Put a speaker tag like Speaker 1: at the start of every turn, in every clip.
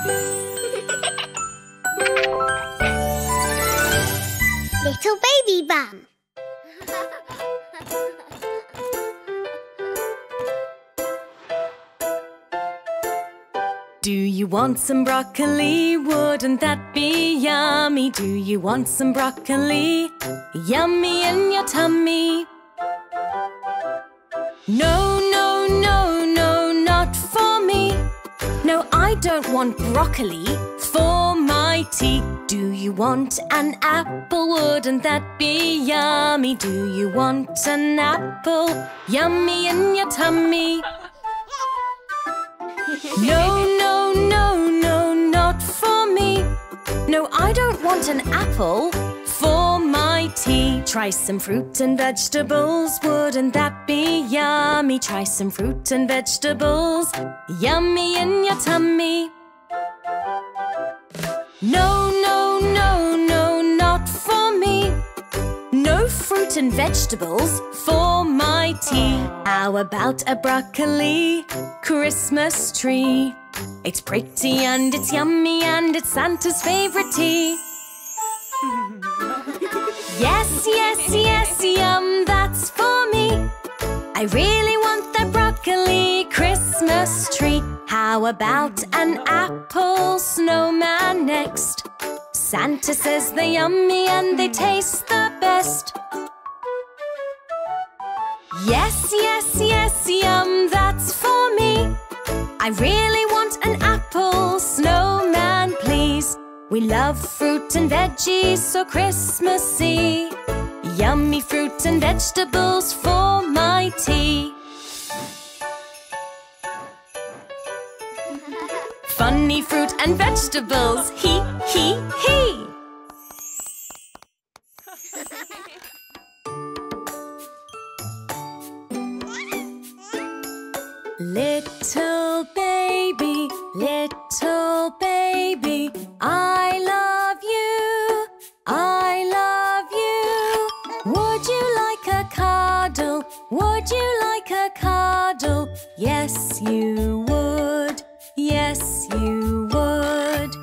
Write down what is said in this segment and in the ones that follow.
Speaker 1: Little baby bum.
Speaker 2: Do you want some broccoli? Wouldn't that be yummy? Do you want some broccoli? Yummy in your tummy. No, I don't want broccoli for my tea. Do you want an apple? Wouldn't that be yummy? Do you want an apple? Yummy in your tummy. No, no, no, no, not for me. No, I don't want an apple Try some fruit and vegetables, wouldn't that be yummy? Try some fruit and vegetables, yummy in your tummy. No, no, no, no, not for me. No fruit and vegetables for my tea. How about a broccoli Christmas tree? It's pretty and it's yummy and it's Santa's favorite tea. Yes, yes, yes, yum, that's for me. I really want the broccoli Christmas tree. How about an apple snowman next? Santa says they're yummy and they taste the best. Yes, yes, yes, yum, that's for me. I really want an apple snowman, please. We love fruit and veggies so Christmassy. Yummy fruit and vegetables for my tea. Funny fruit and vegetables, he, he, he. Little baby, little baby, I love you, I love you. Would you like a cuddle? Would you like a cuddle? Yes, you would, yes, you would.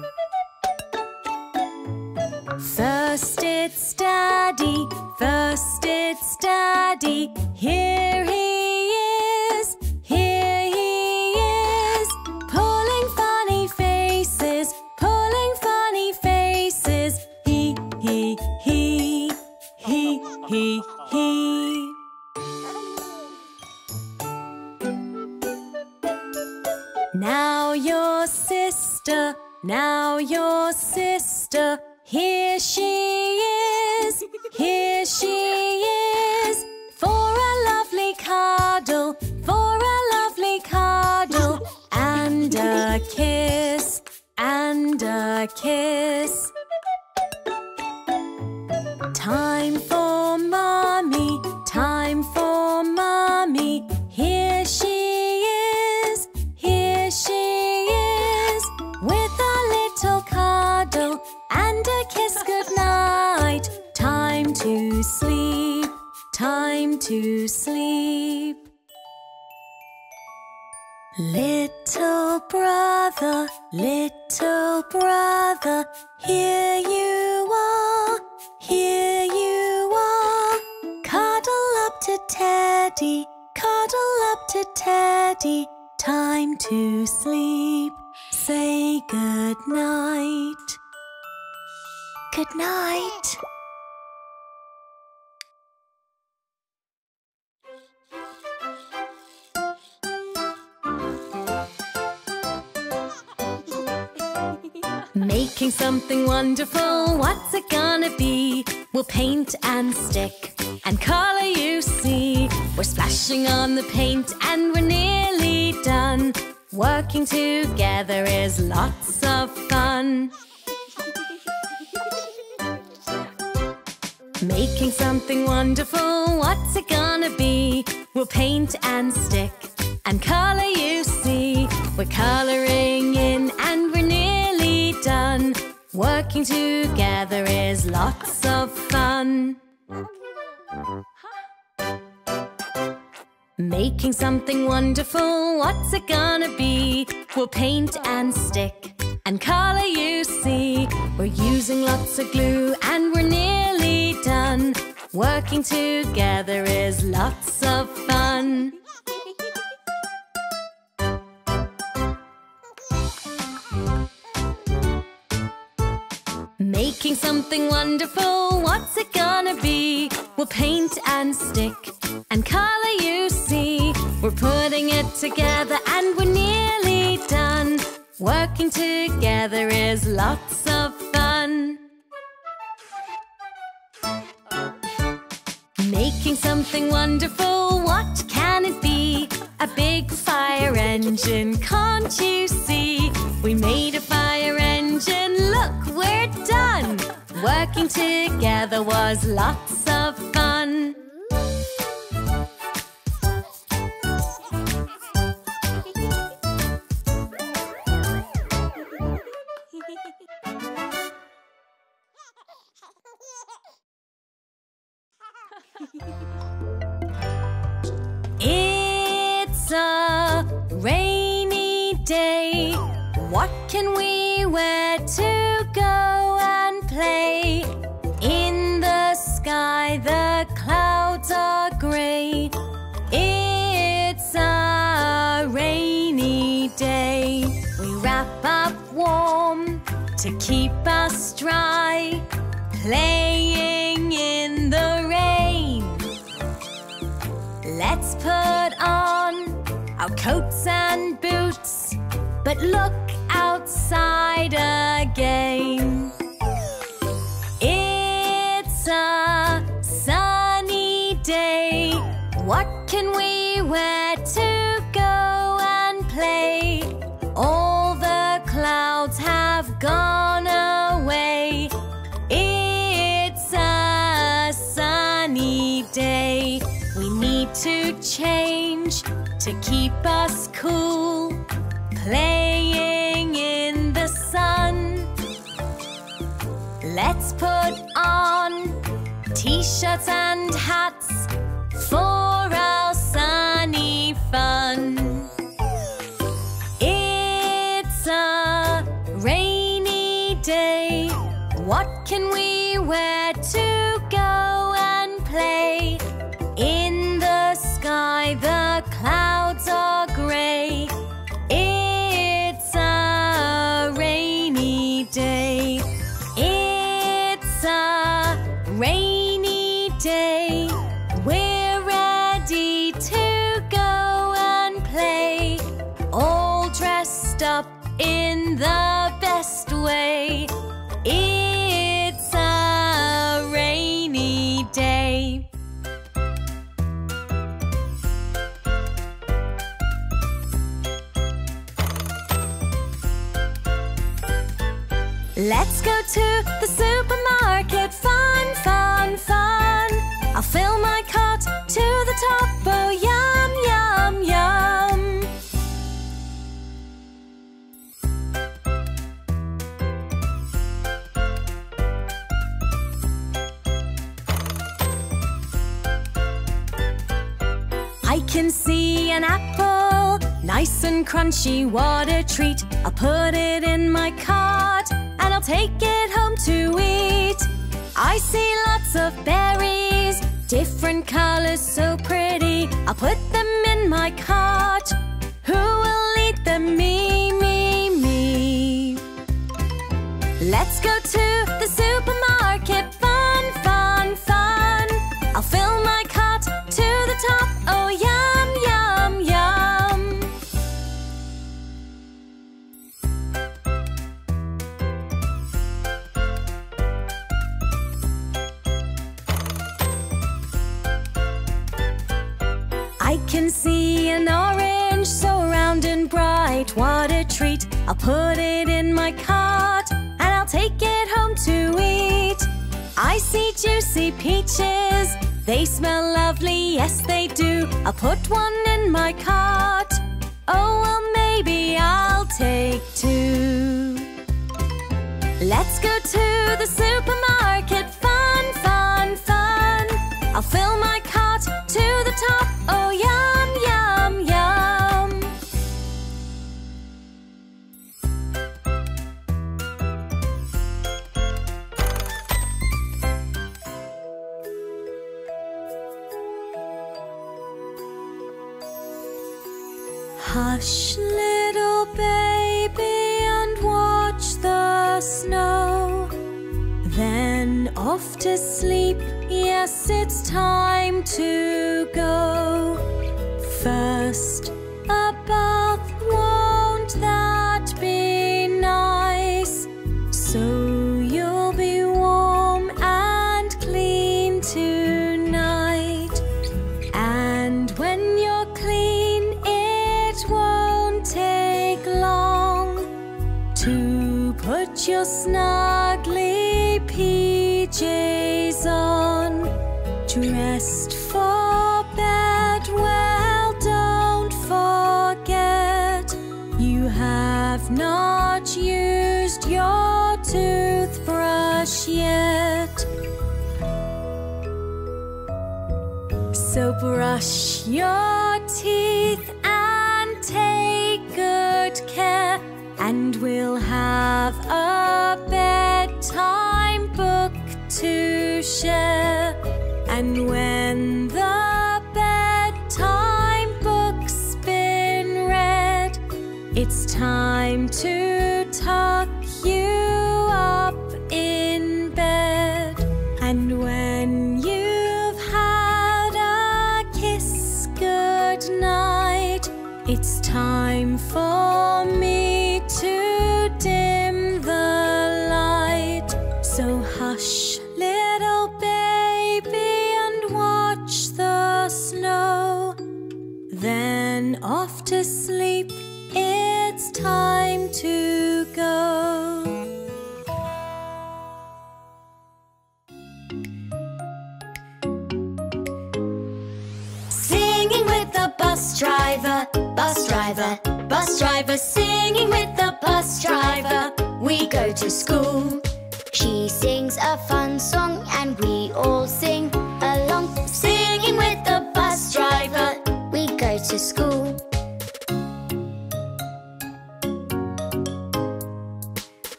Speaker 2: First it's Daddy, first it's Daddy. Here he sister, now your sister, here she is, here she is, for a lovely cuddle, for a lovely cuddle, and a kiss, and a kiss. Time for time to sleep. Little brother, little brother, here you are, here you are. Cuddle up to Teddy, cuddle up to Teddy. Time to sleep. Say good night. Good night. Making something wonderful, what's it gonna be? We'll paint and stick and color, you see. We're splashing on the paint and we're nearly done. Working together is lots of fun. Making something wonderful, what's it gonna be? We'll paint and stick and color, you see. We're coloring in and we're done. Working together is lots of fun. Making something wonderful, what's it gonna be? We'll paint and stick and colour you see. We're using lots of glue and we're nearly done. Working together is lots of fun. Making something wonderful, what's it gonna be? We'll paint and stick and colour you see. We're putting it together and we're nearly done. Working together is lots of fun. Making something wonderful, what can it be? A big fire engine, can't you see? We made a fire engine, look, we're done! Working together was lots of fun. It's a What can we wear to go and play? In the sky, the clouds are grey. It's a rainy day. We wrap up warm to keep us dry, playing in the rain. Let's put on our coats and boots, but look outside again. It's a sunny day. What can we wear to go and play? All the clouds have gone away. It's a sunny day. We need to change to keep us cool. Playing in the sun. Let's put on t-shirts and hats for our sunny fun. It's a rainy day. What can we wear to the best way. It's a rainy day. Let's go to the supermarket. Fun, fun, fun. I'll fill my cart to the top. Crunchy, what a treat. I'll put it in my cart and I'll take it home to eat. I see lots of berries, different colors, so pretty. I'll put them in my cart. Who will eat them? Me, They smell lovely, yes they do. I'll put one in my cart. Oh, well, maybe I'll take two. Let's go to the supermarket. Driver, singing with the bus driver. We go to school.
Speaker 3: She sings a fun song and we all sing along.
Speaker 2: Singing with the bus driver.
Speaker 3: We go to school.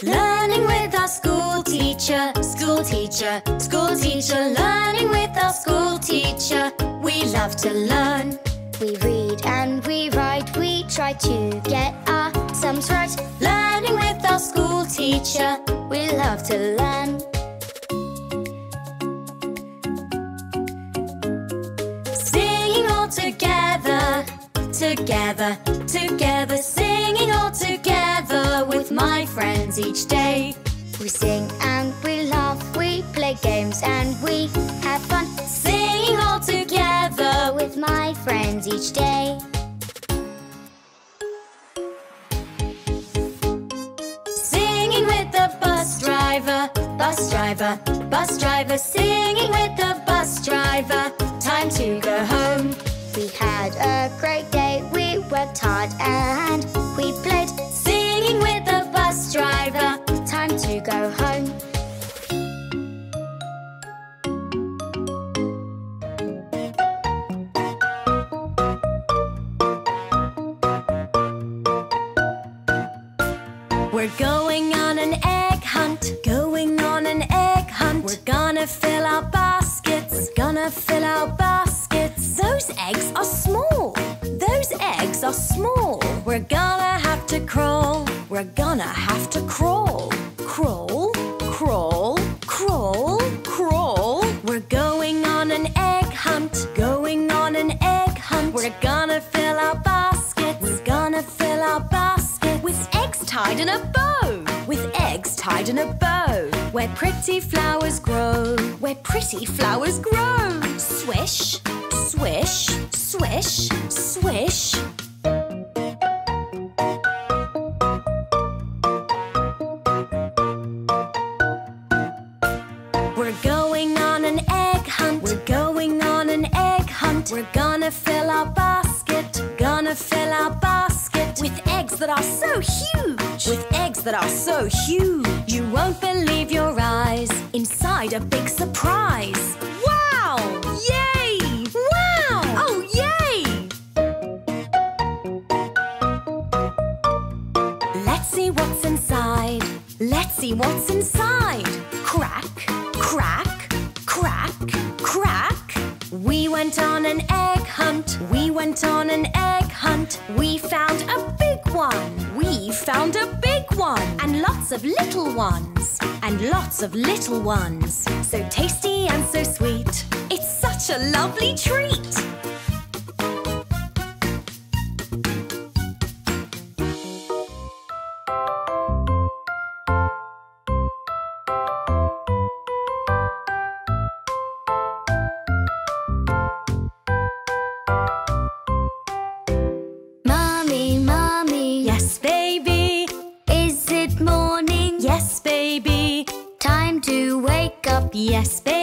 Speaker 2: Learning with our school teacher, school teacher, school teacher. Learning with our school teacher. We love to learn.
Speaker 3: We read try to get sums right.
Speaker 2: Learning with our school teacher.
Speaker 3: We love to learn.
Speaker 2: Singing all together, together, together. Singing all together with my friends each day.
Speaker 3: We sing and we laugh. We play games and we have fun.
Speaker 2: Singing all together With
Speaker 3: my friends each day.
Speaker 2: Driver, bus driver. Singing with the bus driver. Time to go home.
Speaker 3: We had a great day. We worked hard
Speaker 2: are small, those eggs are small. We're gonna have to crawl, we're gonna have to crawl. Crawl, crawl, crawl, crawl. We're going on an egg hunt, going on an egg hunt. We're gonna fill our baskets, we're gonna fill our baskets with eggs tied in a bow. Tied in a bow. Where pretty flowers grow. Where pretty flowers grow. Swish, swish, swish, swish. We're going on an egg hunt. We're going on an egg hunt. We're gonna fill our basket. Gonna fill our basket with eggs that are so huge. That are so huge. You won't believe your eyes. Inside a big surprise. Wow! Yay! Wow! Oh, yay! Let's see what's inside. Let's see what's inside. Crack, crack, crack, crack. We went on an egg hunt. We went on an egg hunt. We found a big one. We found a big one. And lots of little ones. And lots of little ones. So tasty and so sweet. It's such a lovely treat.
Speaker 1: las.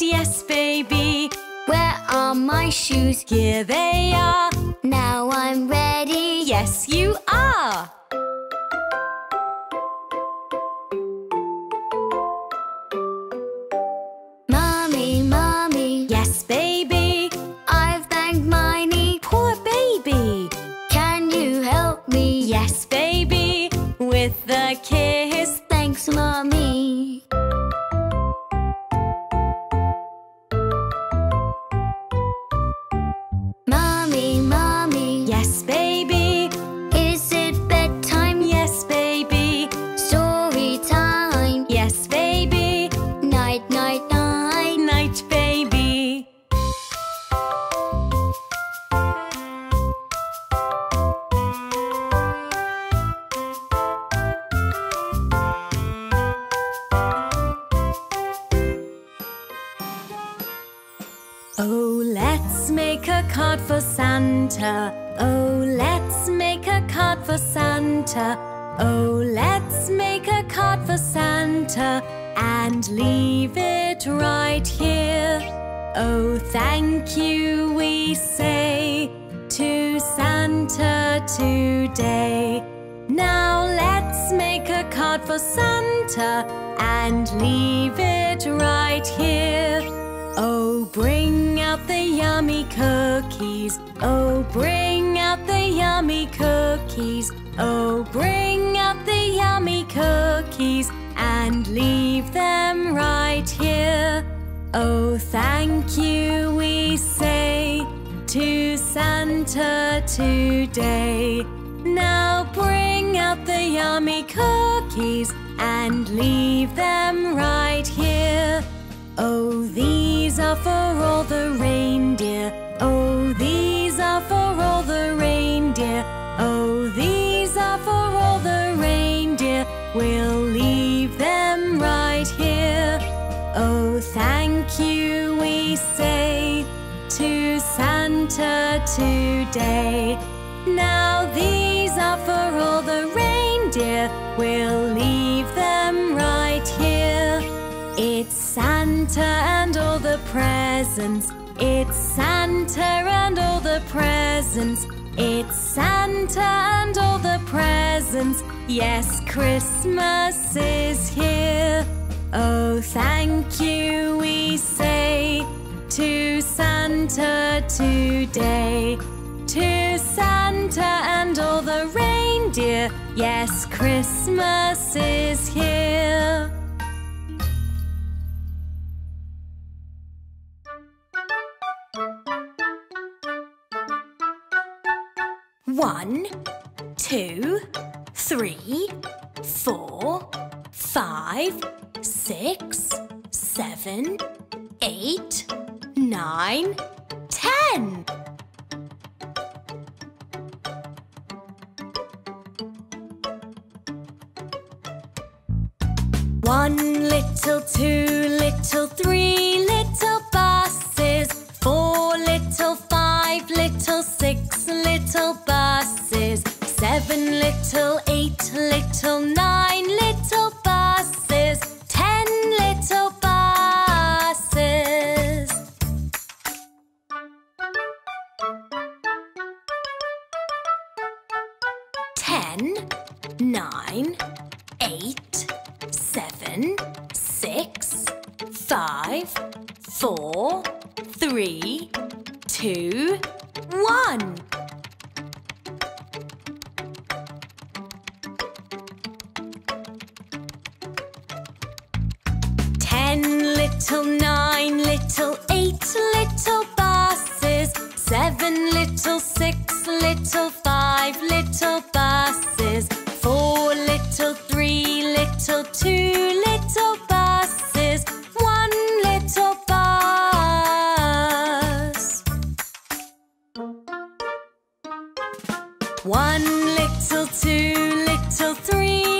Speaker 2: yes, yes, baby.
Speaker 1: Where are my shoes?
Speaker 2: Here they are.
Speaker 1: Now I'm ready.
Speaker 2: Yes, you are. One little, two little, three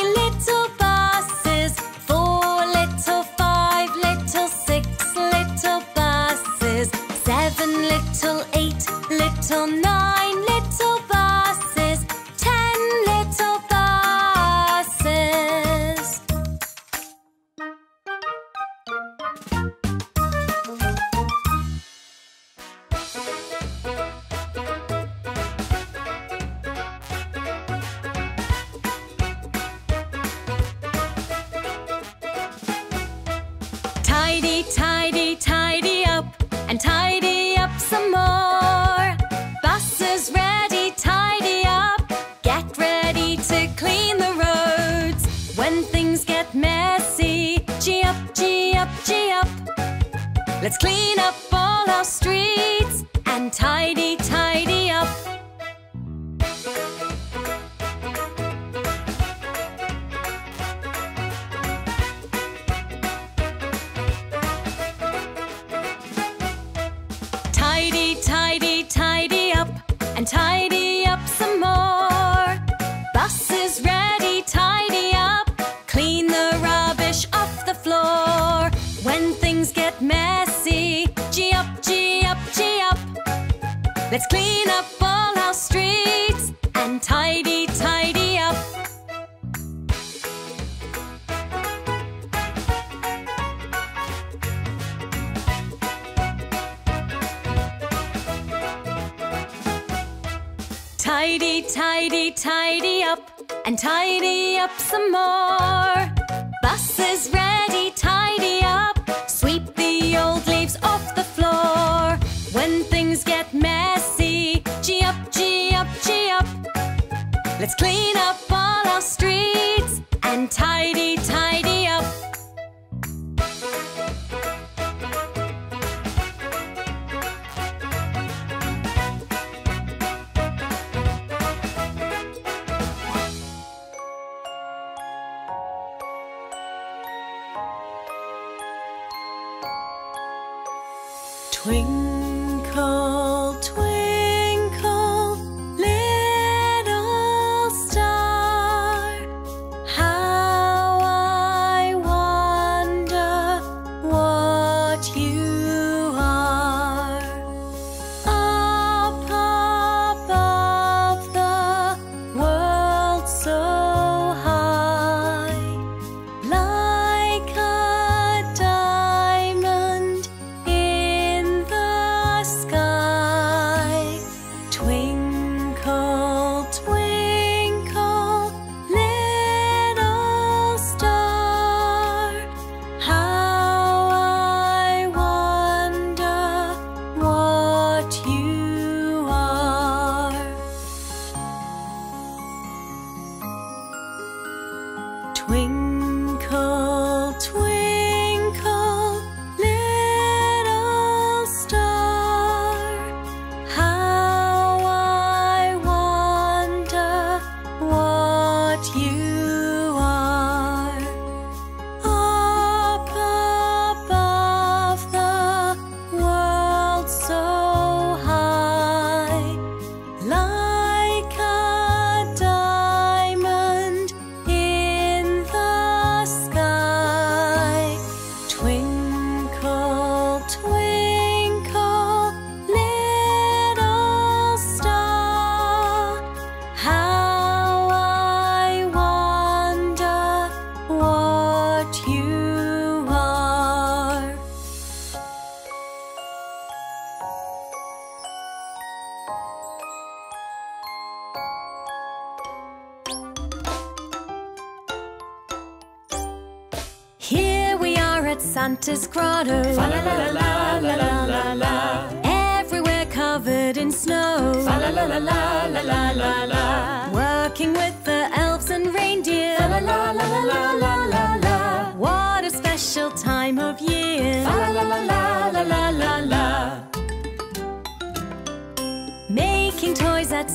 Speaker 2: Here we are at Santa's grotto.
Speaker 4: Fa la la la la la la la.
Speaker 2: Everywhere covered in snow.
Speaker 4: Fa la la la la la la la la.
Speaker 2: Working with the elves and reindeer.
Speaker 4: Fa la la la la la la la.
Speaker 2: What a special time of year.
Speaker 4: Fa la la la la la la la.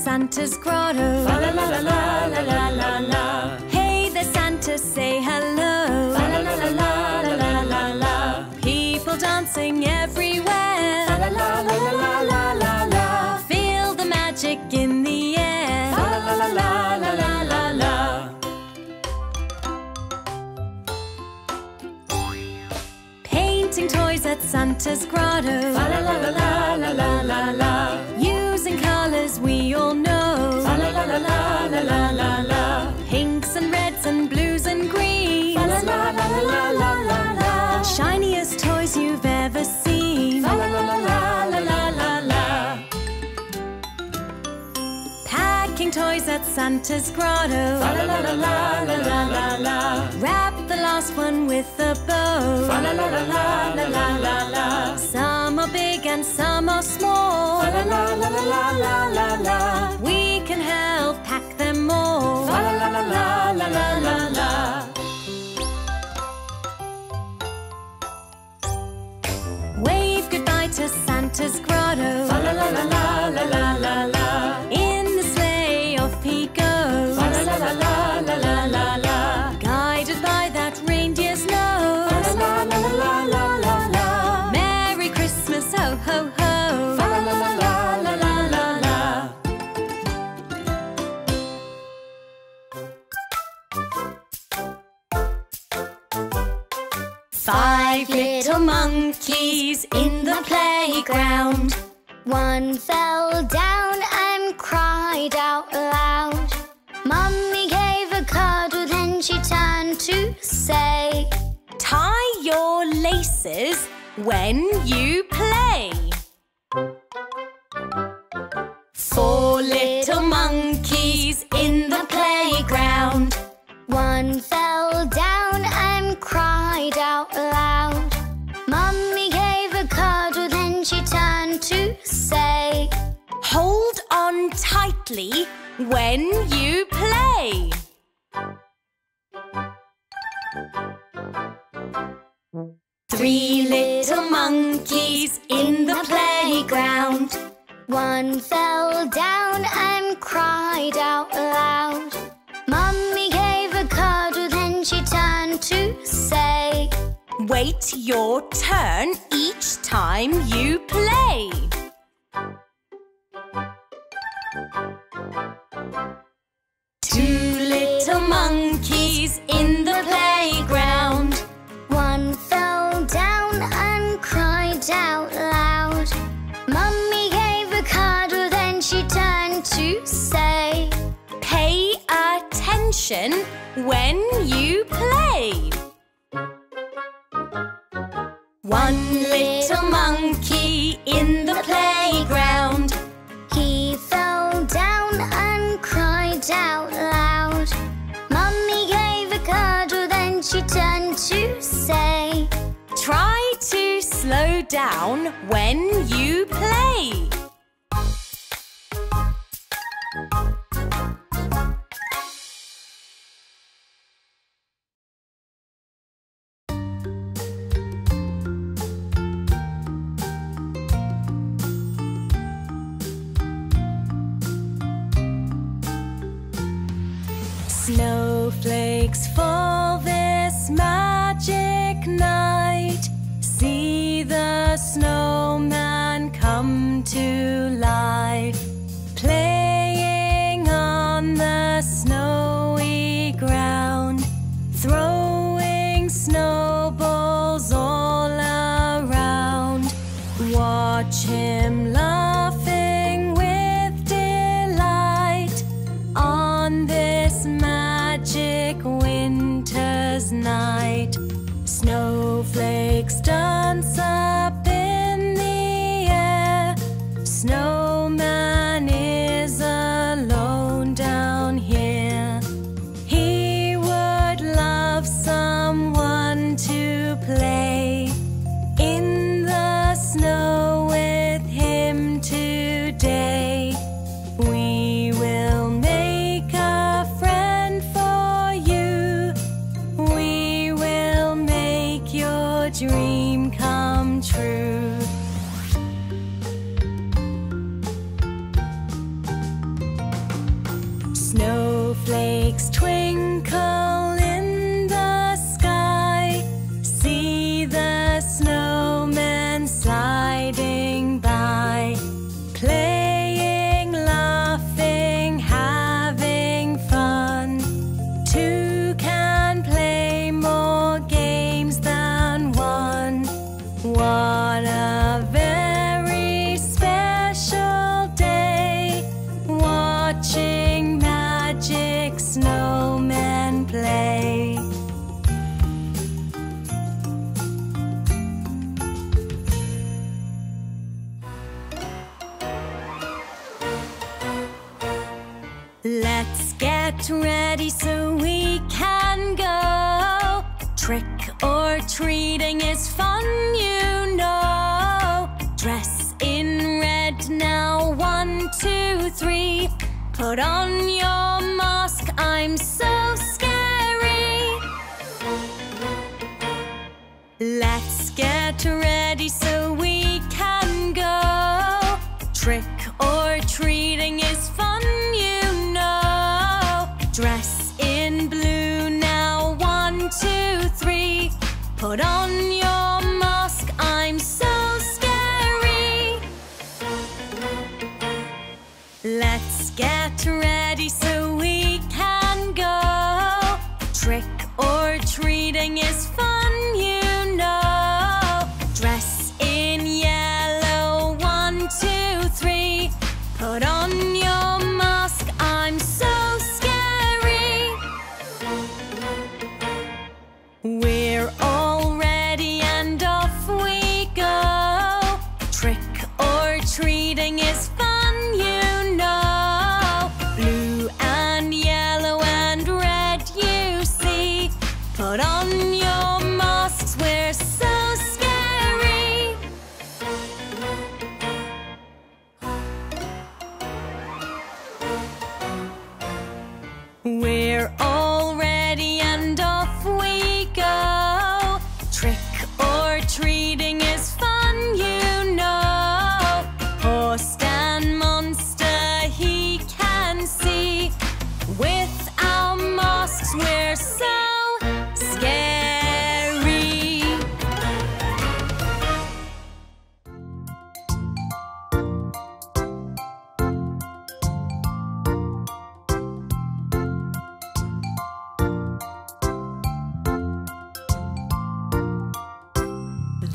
Speaker 2: Santa's grotto.
Speaker 4: Fa la la la la la la la la.
Speaker 2: Hey there, Santa, say hello.
Speaker 4: Fa la la la la la la la la.
Speaker 2: People dancing everywhere.
Speaker 4: Fa la la la la la la la la.
Speaker 2: Feel the magic in the air.
Speaker 4: Fa la la la la la la la la.
Speaker 2: Painting toys at Santa's grotto.
Speaker 4: Fa la la la la la la la la.
Speaker 2: Using colors we at Santa's grotto.
Speaker 4: Fa la la la la la la la la.
Speaker 2: Wrap the last one with a bow.
Speaker 4: Fa la la la la la la la la.
Speaker 2: Some are big and some are small.
Speaker 4: Fa la la la la la la la.
Speaker 2: We can help pack them all.
Speaker 4: Fa la la la la la la la la.
Speaker 2: Wave goodbye to Santa's grotto.
Speaker 4: Fa la la la la la la la
Speaker 2: monkeys in the playground.
Speaker 3: One fell down and cried out loud. Mummy gave a cuddle, then she turned to say,
Speaker 2: Tie your laces when you play. Four little monkeys in the playground.
Speaker 3: One fell
Speaker 2: tightly when you play. Three little monkeys in the playground.
Speaker 3: One fell down and cried out loud. Mummy gave a cuddle, then she turned to say,
Speaker 2: Wait your turn each time you play. Monkeys in the playground.
Speaker 3: One fell down and cried out loud. Mummy gave a cuddle, then she turned to say,
Speaker 2: Pay attention when you play. One little monkey in the playground.
Speaker 3: To say,
Speaker 2: Try to slow down when you play. Snowflakes fall this magic night. See the snowman come to life,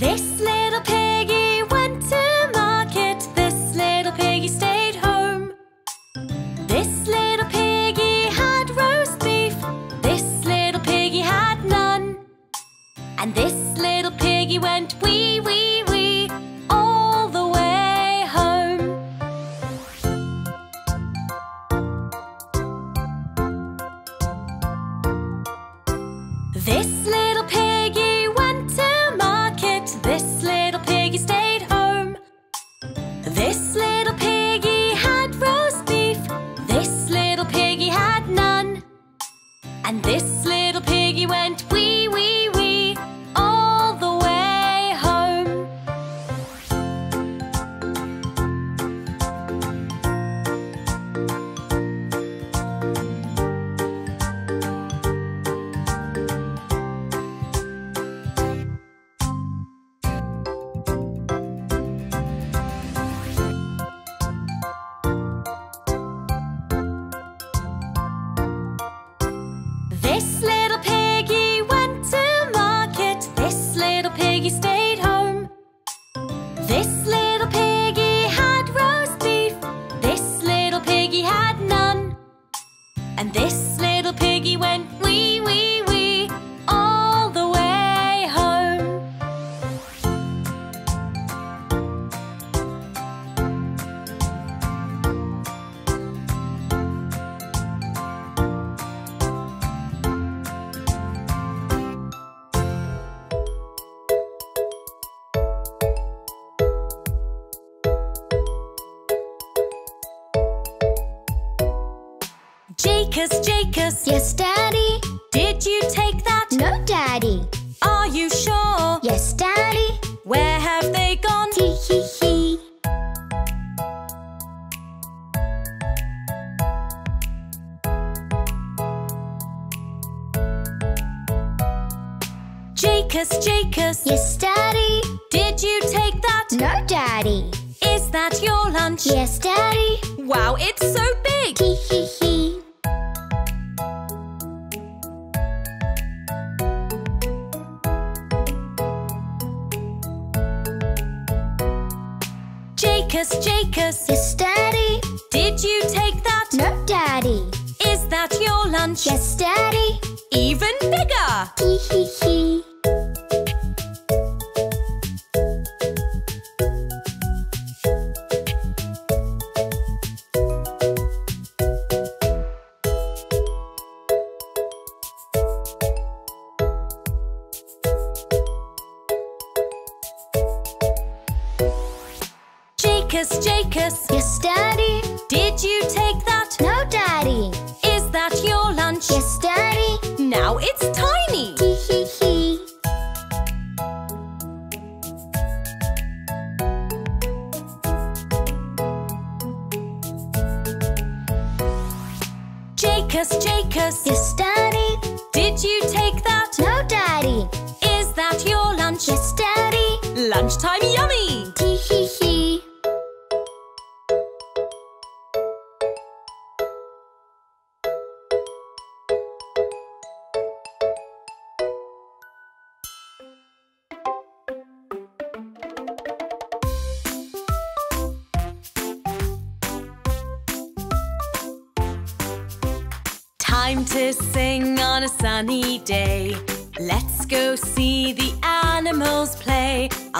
Speaker 2: This little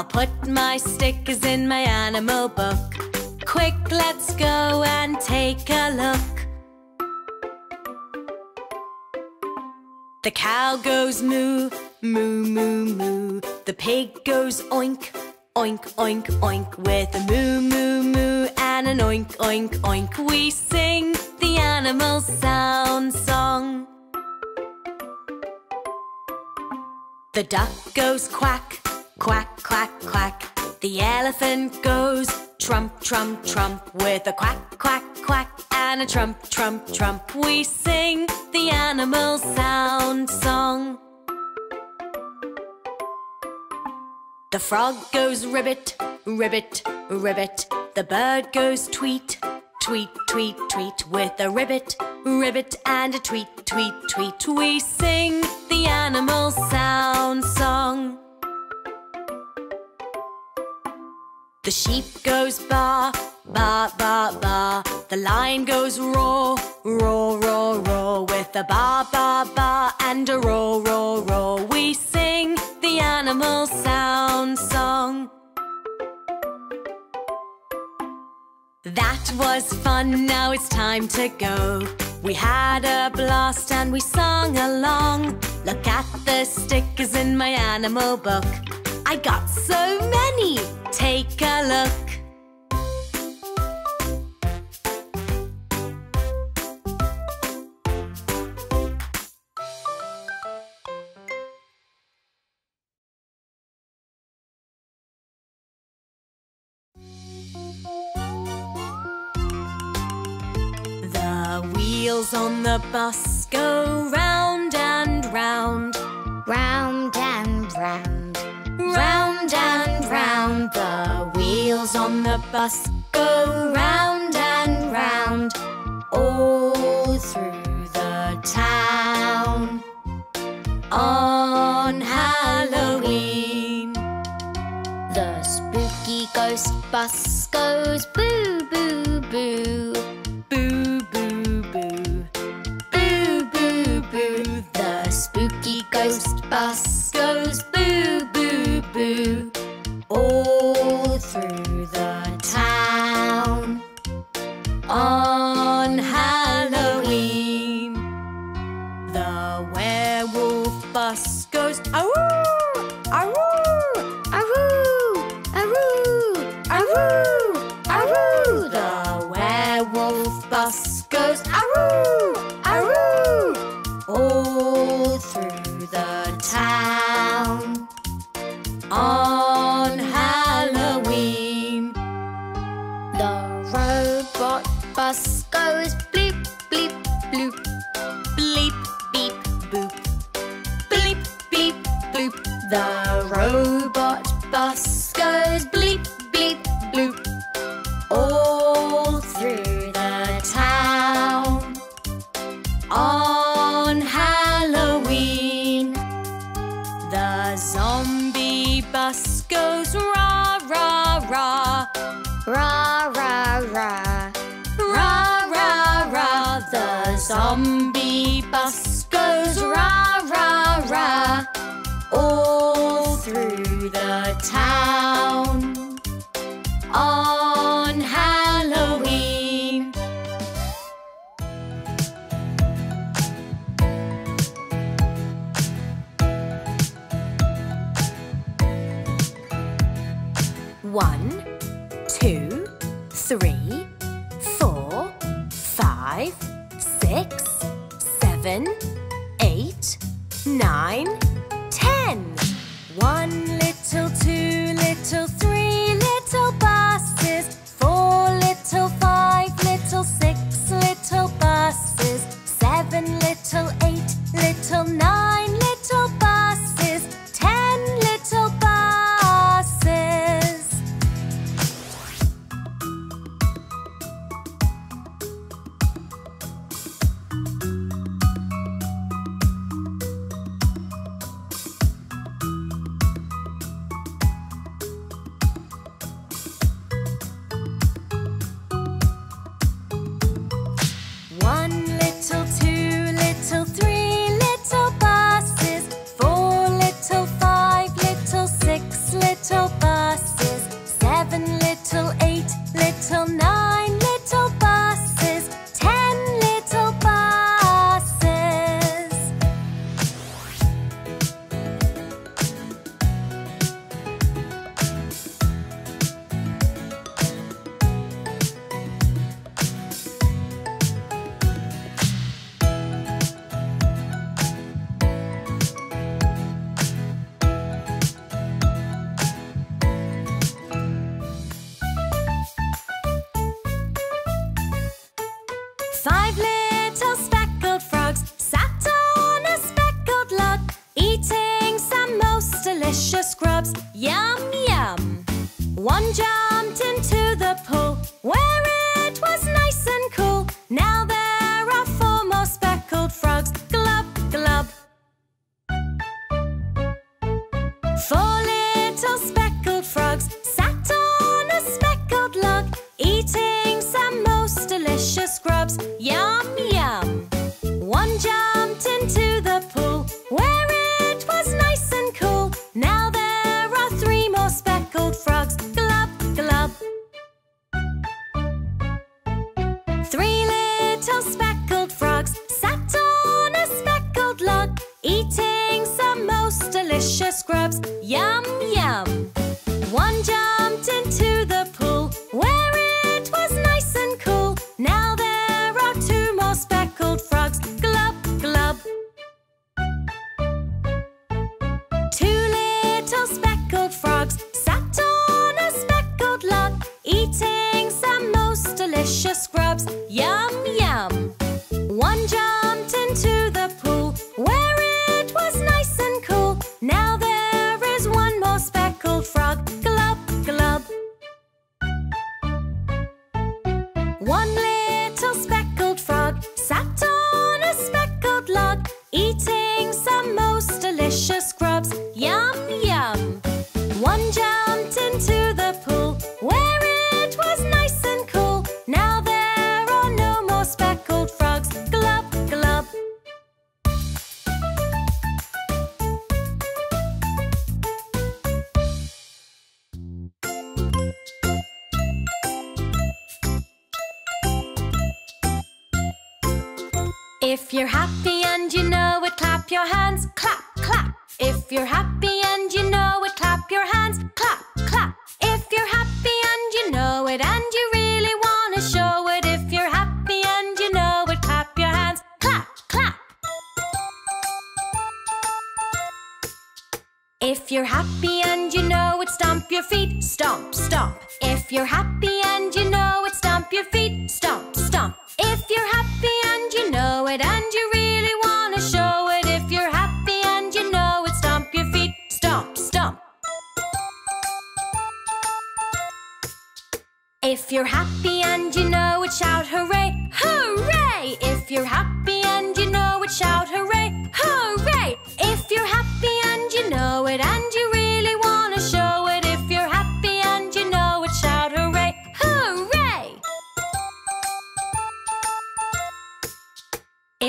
Speaker 2: I'll put my stickers in my animal book. Quick, let's go and take a look. The cow goes moo, moo, moo, moo. The pig goes oink, oink, oink, oink. With a moo, moo, moo and an oink, oink, oink. We sing the animal sound song. The duck goes quack, quack, quack, quack. The elephant goes trump, trump, trump. With a quack, quack, quack and a trump, trump, trump. We sing the animal sound song. The frog goes ribbit, ribbit, ribbit. The bird goes tweet, tweet, tweet, tweet. With a ribbit, ribbit, and a tweet, tweet, tweet. We sing the animal sound song. The sheep goes ba, ba, ba, ba. The lion goes roar, roar, roar, roar. With a ba, ba, ba and a roar, roar, roar. We sing the animal sound song. That was fun, now it's time to go. We had a blast and we sung along. Look at the stickers in my animal book. I got so many. Take a look. The wheels on the bus
Speaker 1: bus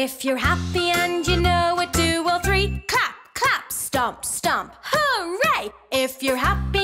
Speaker 2: If you're happy and you know it, do all three. Clap, clap, stomp, stomp. Hooray! If you're happy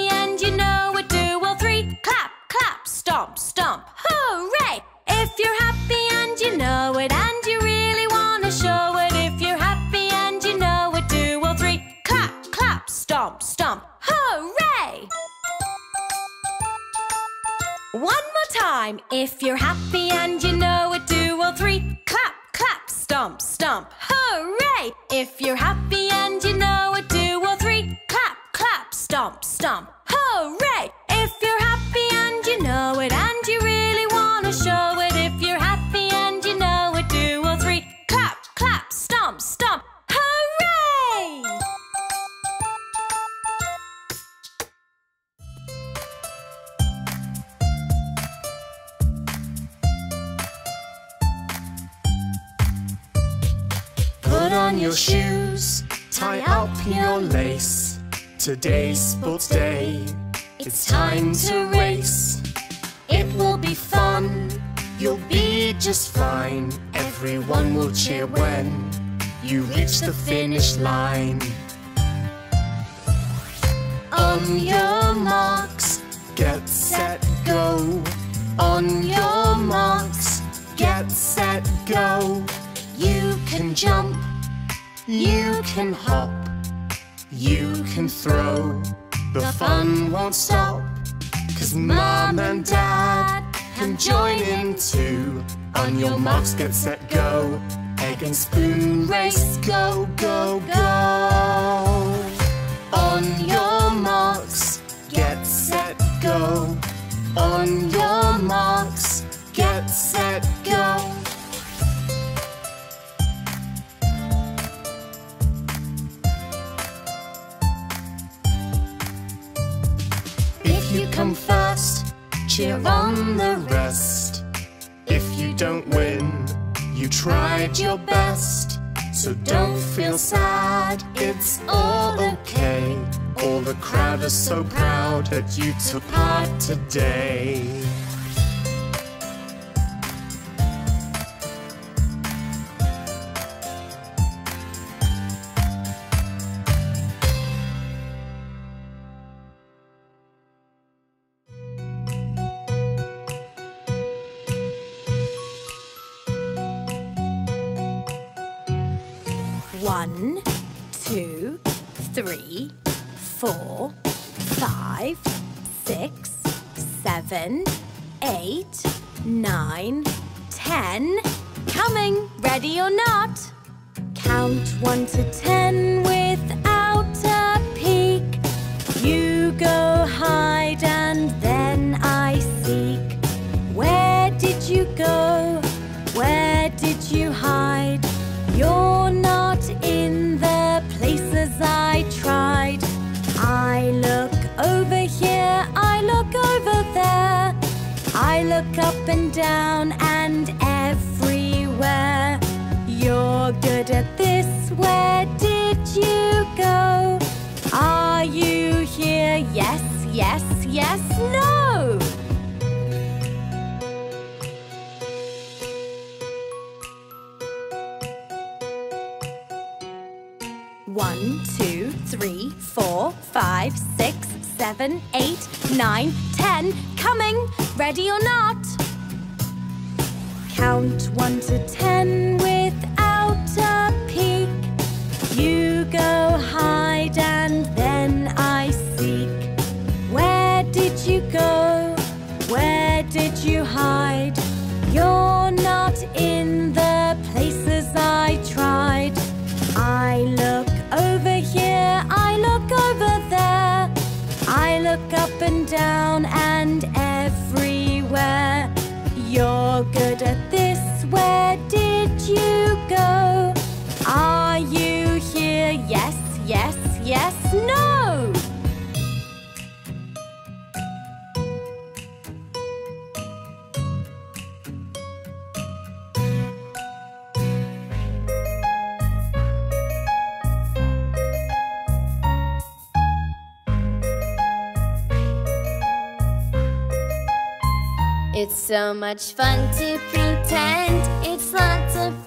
Speaker 5: so
Speaker 1: much fun to pretend. It's lots of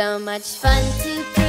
Speaker 1: so much fun to play.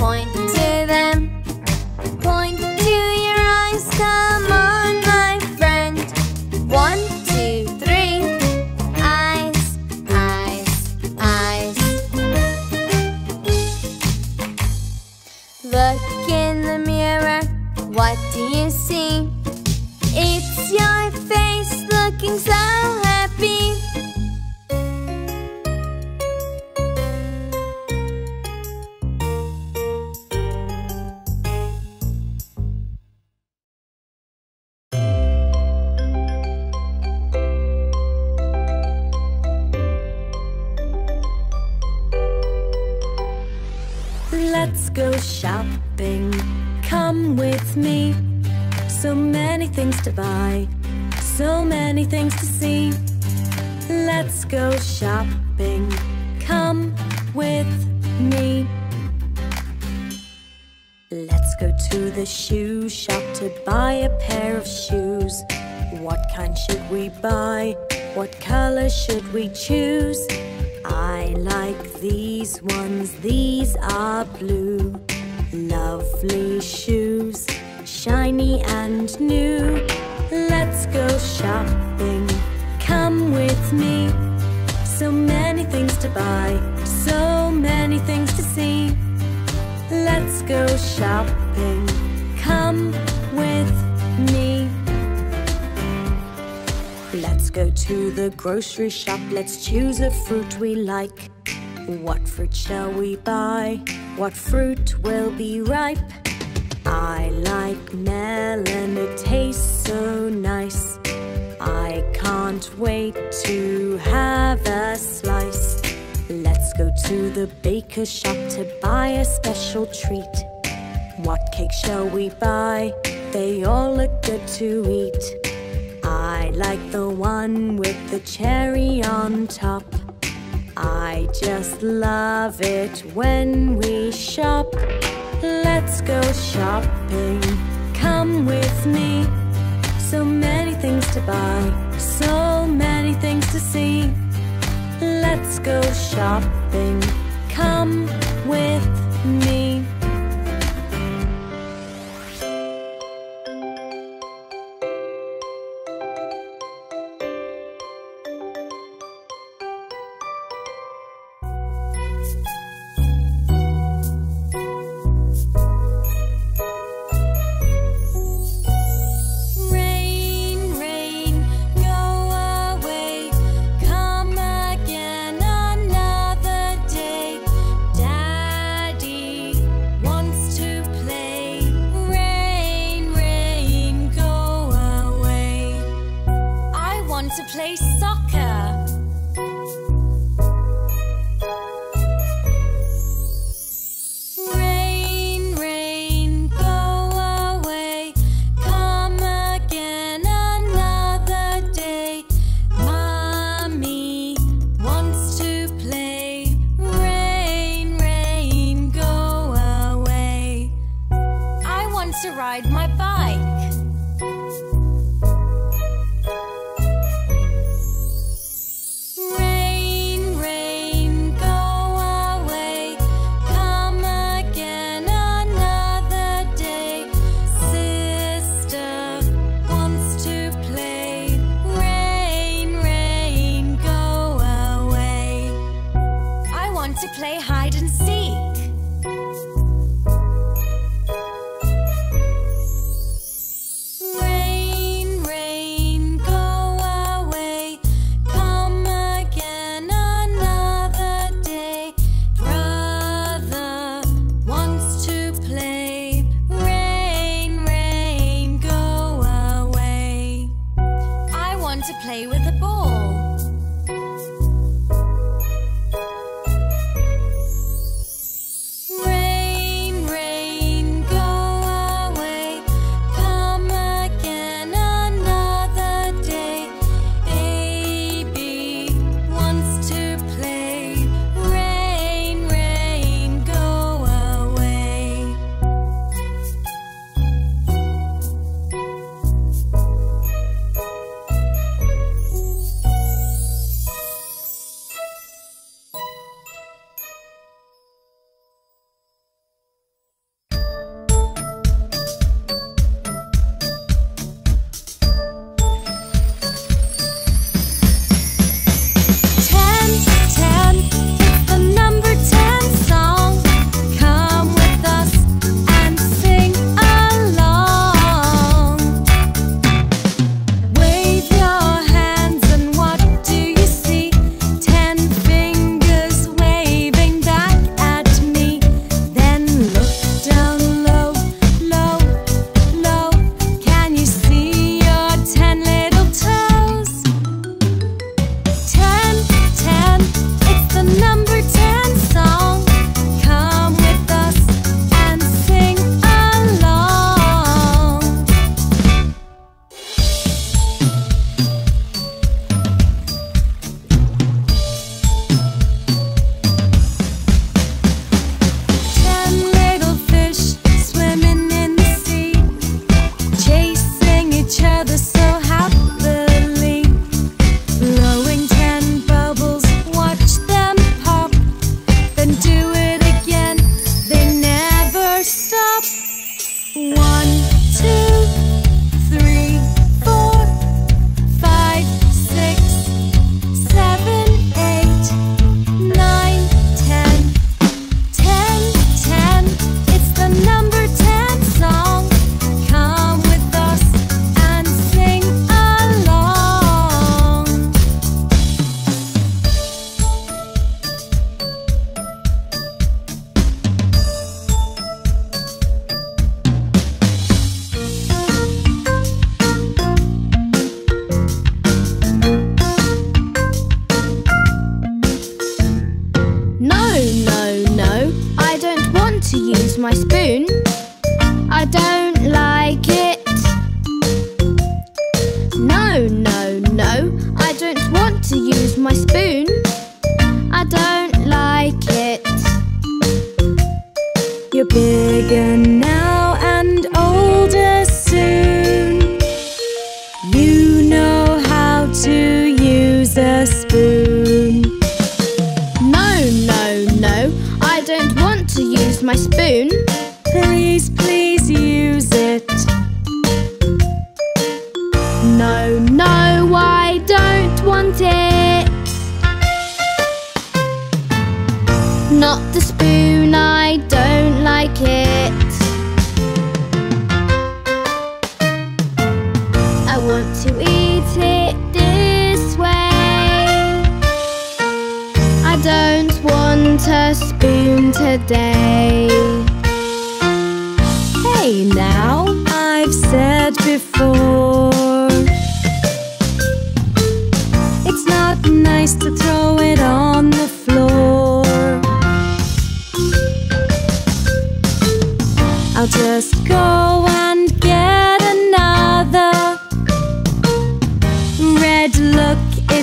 Speaker 1: point.
Speaker 2: grocery shop, let's choose a fruit we like. What fruit shall we buy? What fruit will be ripe? I like melon, it tastes so nice. I can't wait to have a slice. Let's go to the baker shop to buy a special treat. What cake shall we buy? They all look good to eat. I like the one with the cherry on top. I just love it when we shop. Let's go shopping. Come with me. So many things to buy, so many things to see. Let's go shopping. Come with me.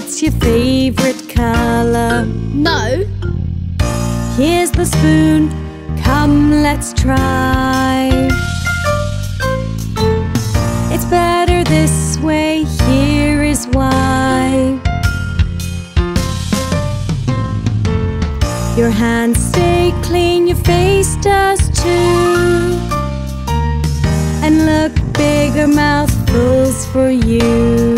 Speaker 2: What's your favourite colour?
Speaker 1: No. Here's the spoon. Come, let's try. It's better this way. Here is why. Your hands stay clean. Your face does too. And look, bigger mouthfuls for you.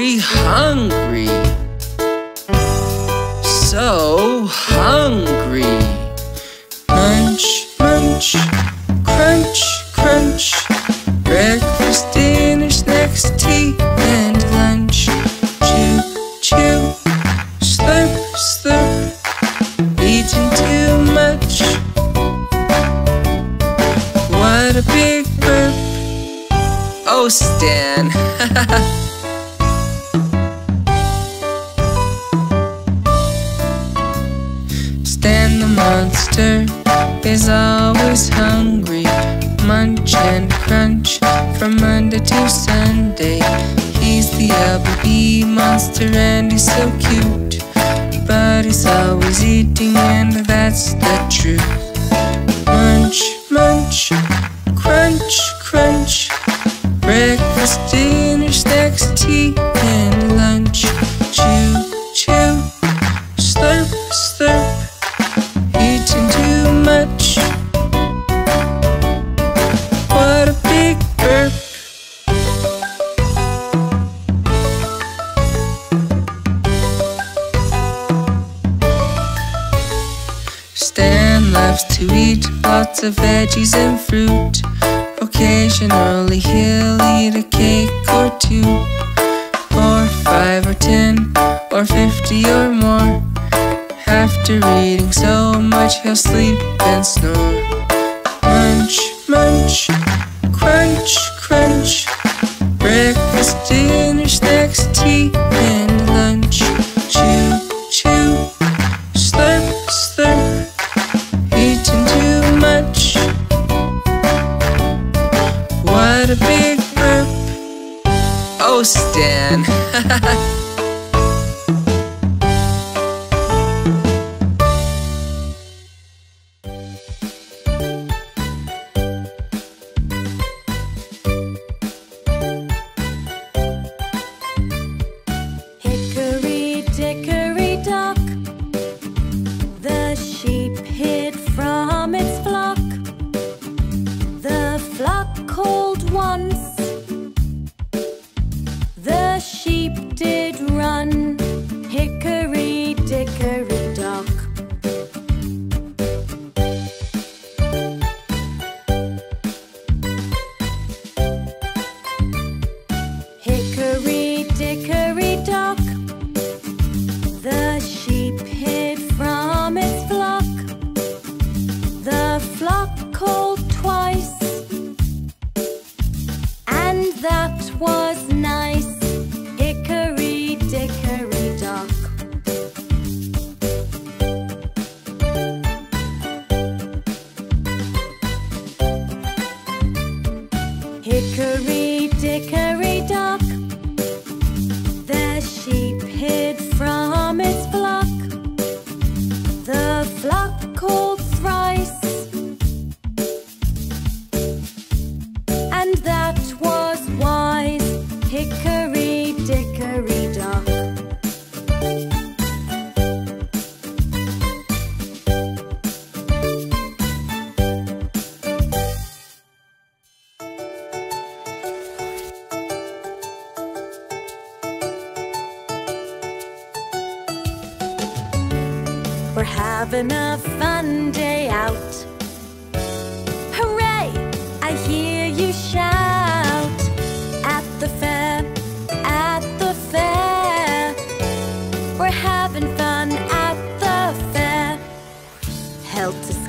Speaker 2: very hung.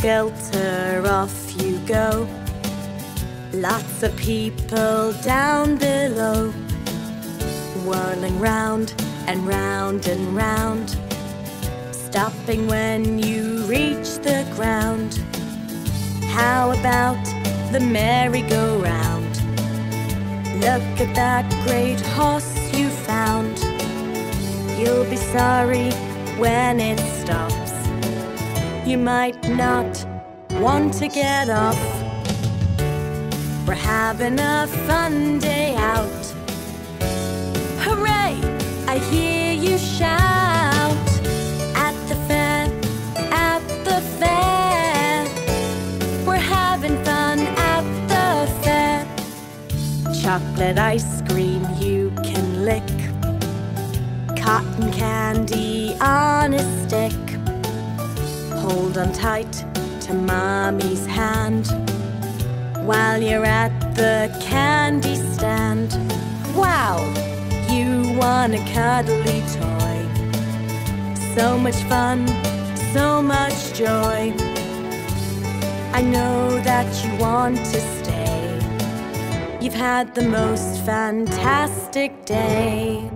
Speaker 2: skelter, off you go. Lots of people down below, whirling round and round and round, stopping when you reach the ground. How about the merry-go-round? Look at that great horse you found. You'll be sorry when it stops. You might not want to get off. We're having a fun day out. Hooray! I hear you shout at the fair, at the fair. We're having fun at the fair. Chocolate ice cream you can lick, cotton candy on a stick hold on tight to mommy's hand while you're at the candy stand. Wow, you want a cuddly toy. So much fun, so much joy. I know that you want to stay. You've had the most fantastic day.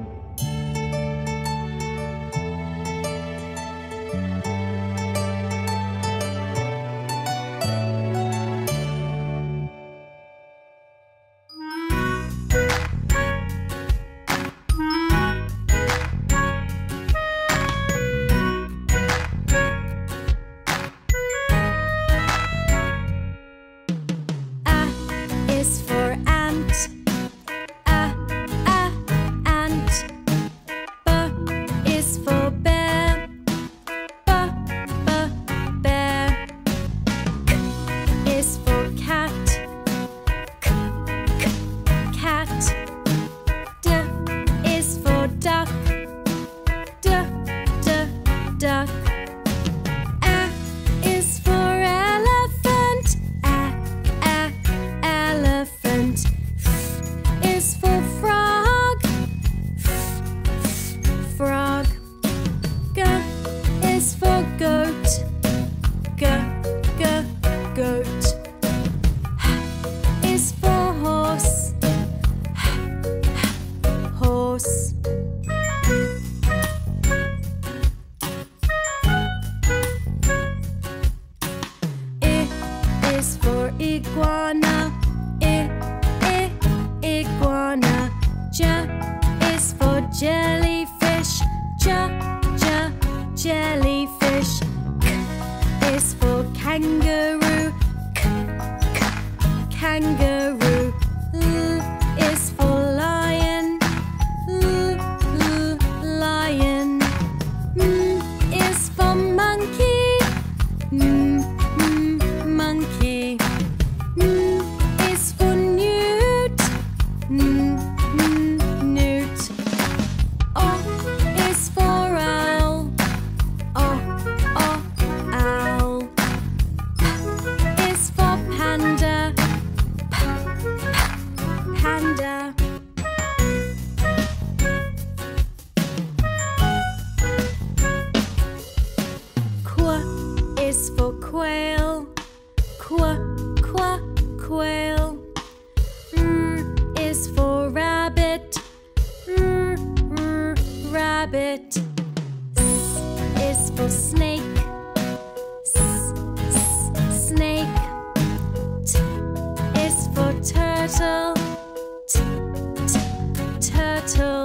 Speaker 2: turtle.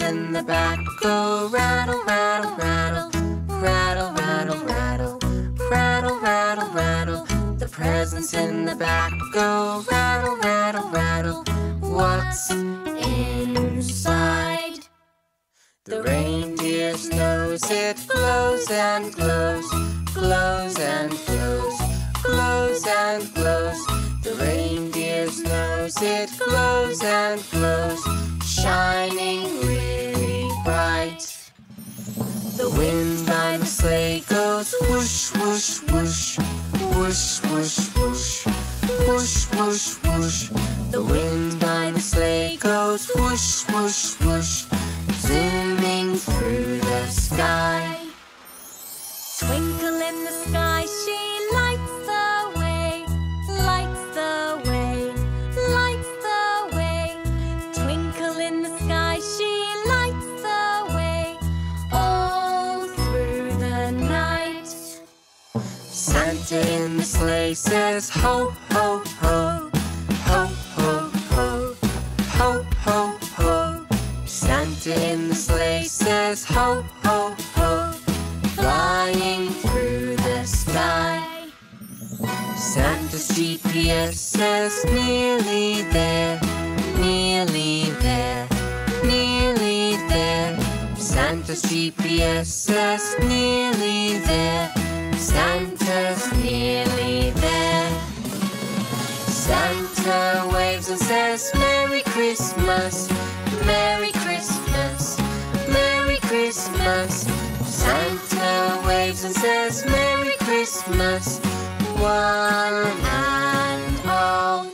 Speaker 2: in the
Speaker 6: back go rattle. is ho, ho, ho. Ho, ho, ho. Ho, ho, ho. Santa in the sleigh says ho, ho, ho. Flying through the sky. Santa's GPS says nearly there, nearly there, nearly there. Santa's GPS says nearly there. Santa's nearly there. Santa waves and says, Merry Christmas, Merry Christmas, Merry Christmas. Santa waves and says, Merry Christmas, one and all.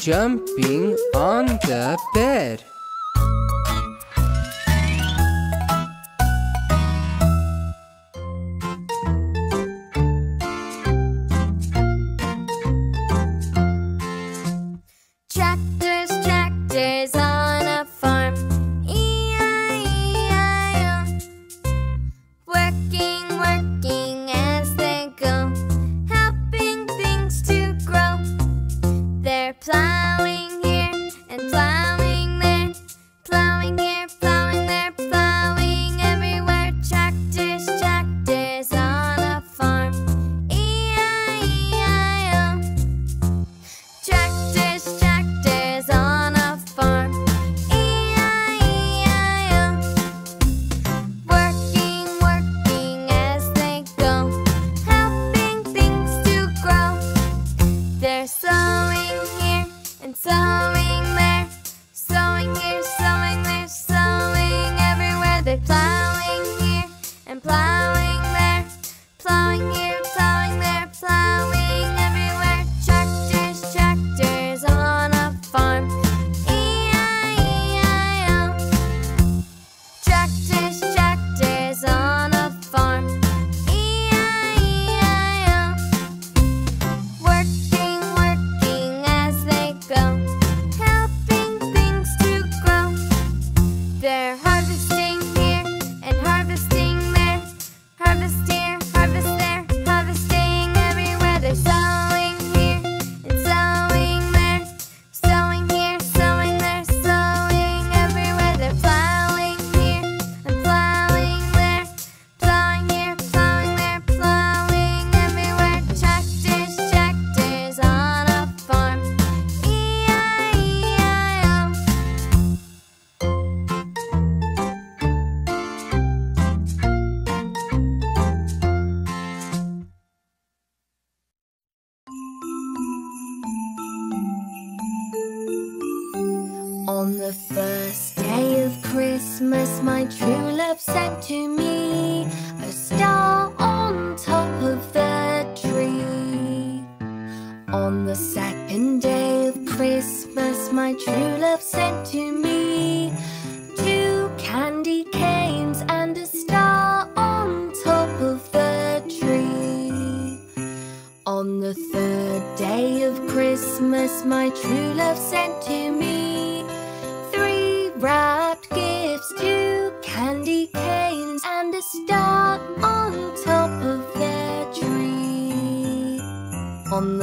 Speaker 1: jumping on the bed.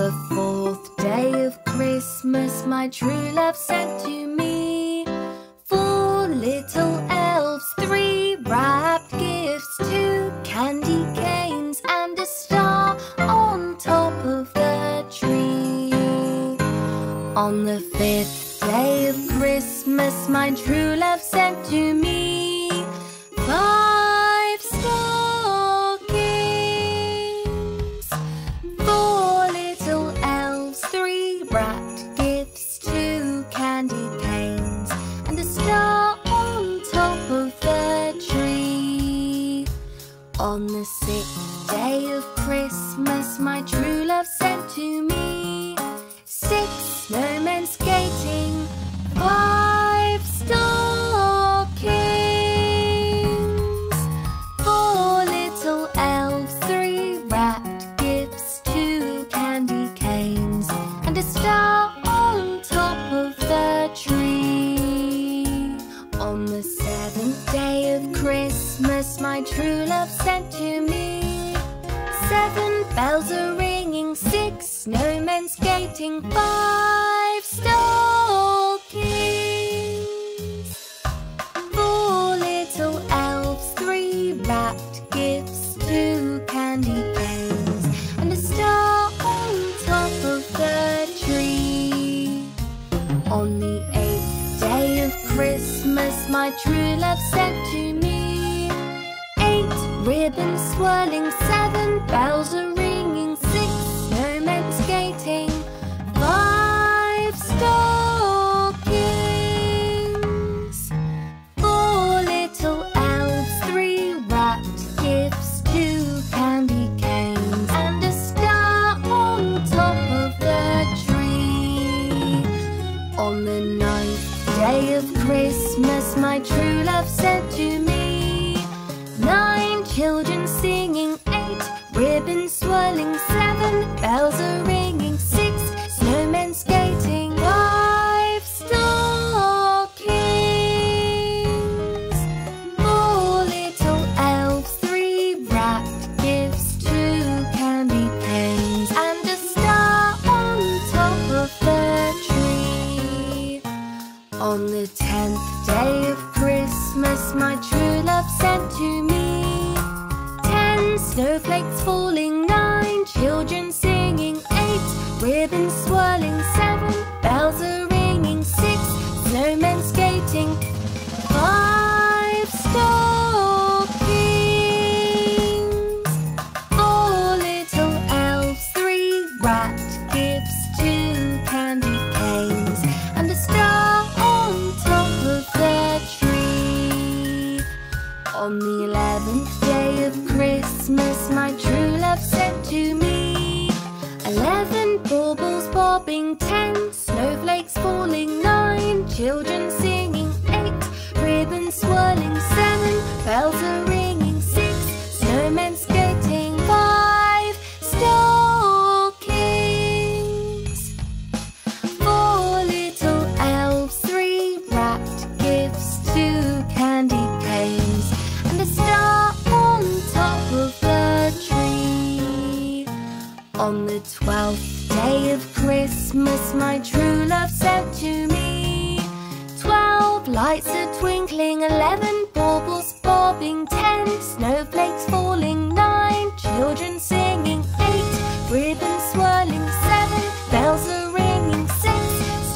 Speaker 1: the
Speaker 7: fourth day of Christmas, my true love sent to me four little elves, three wrapped gifts, two candy canes, and a star on top of the tree. On the fifth day of Christmas, my true love sent to me.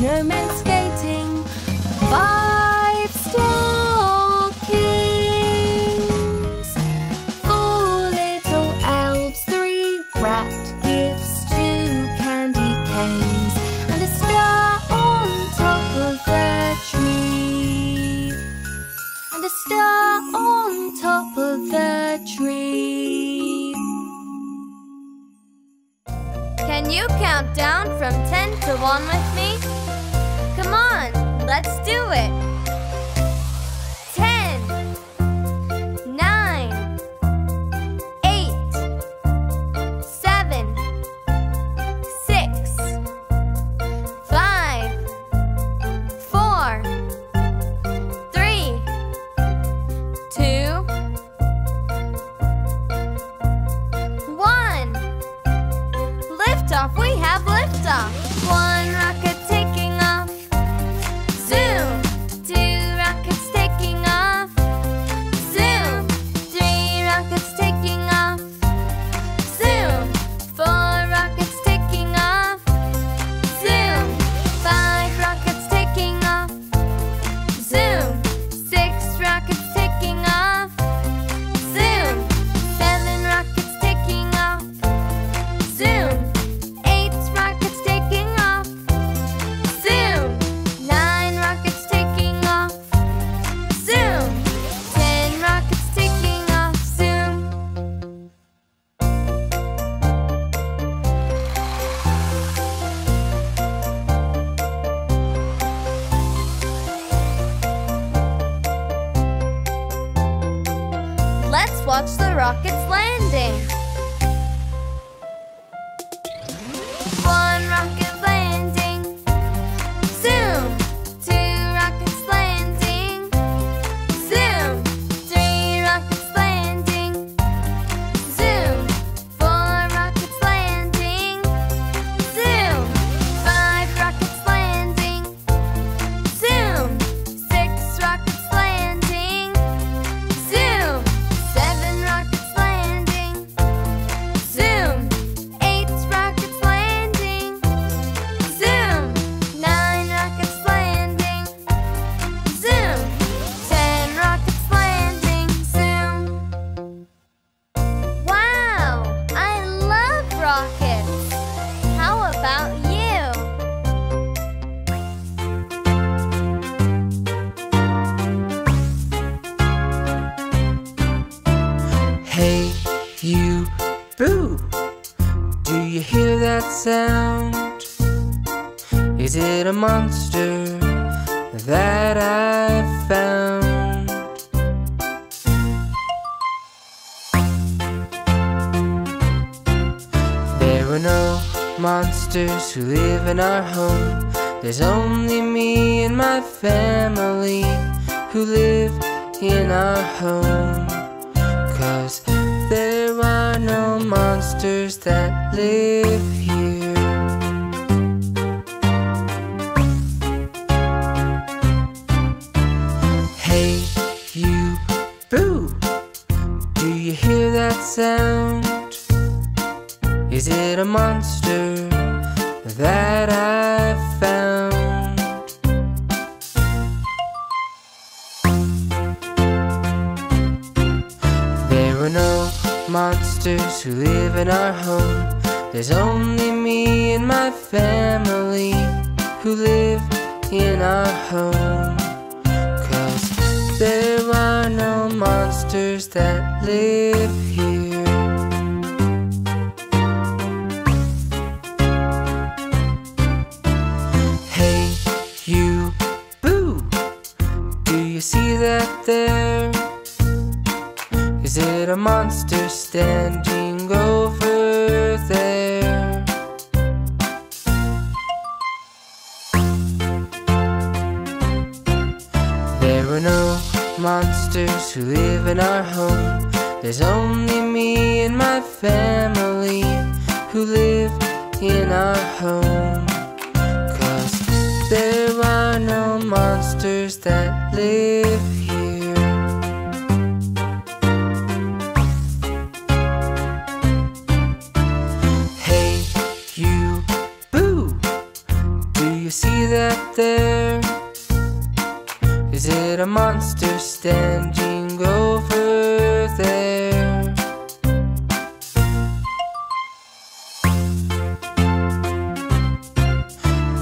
Speaker 7: snowman skating, five stockings, four little elves, three rat gifts, two candy canes, and a
Speaker 1: star on top of the tree, and a star on top of the tree. Can you count down from 10 to 1 with me?
Speaker 6: In our home. There's only me and my family who live in our home. A monster standing over there? There were no monsters who live in our home. There's only me and my family who live in our home. Cause there are no monsters that live a monster standing over there?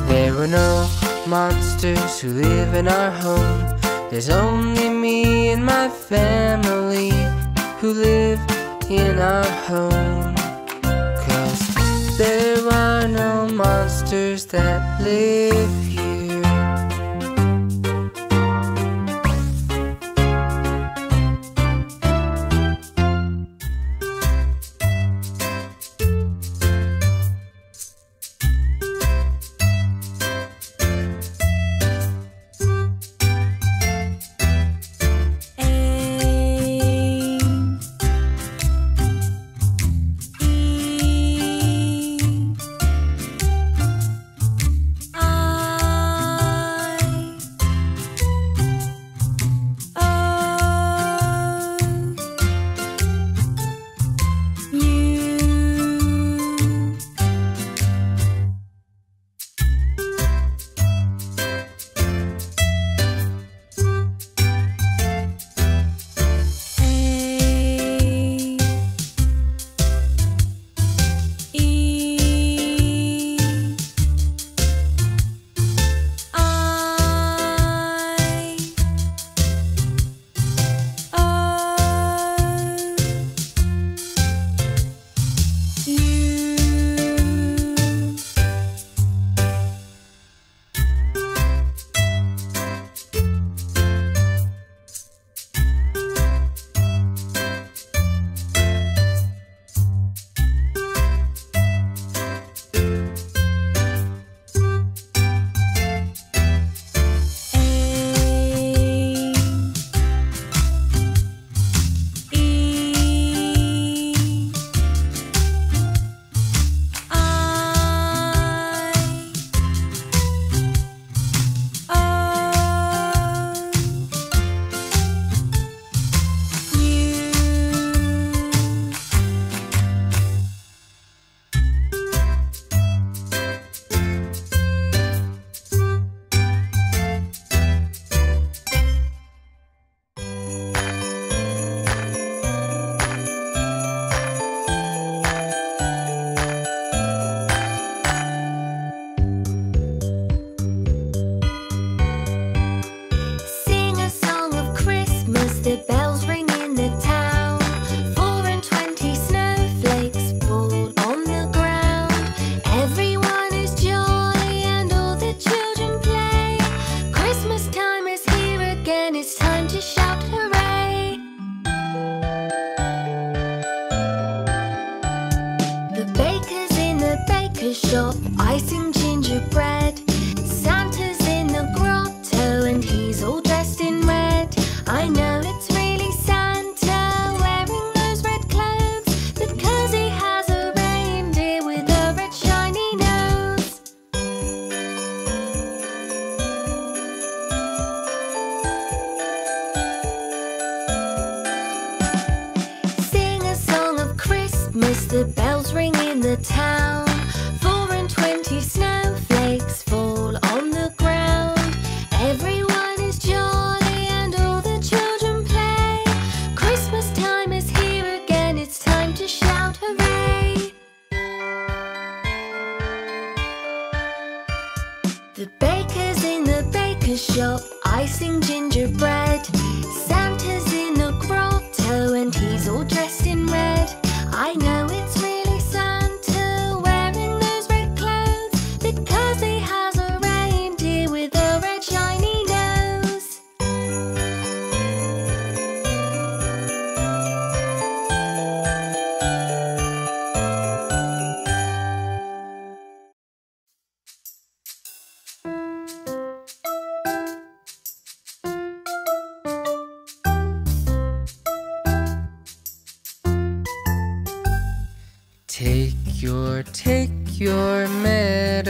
Speaker 6: There were no monsters who live in our home. There's only me and my family who live in our home. Cause there are no monsters that live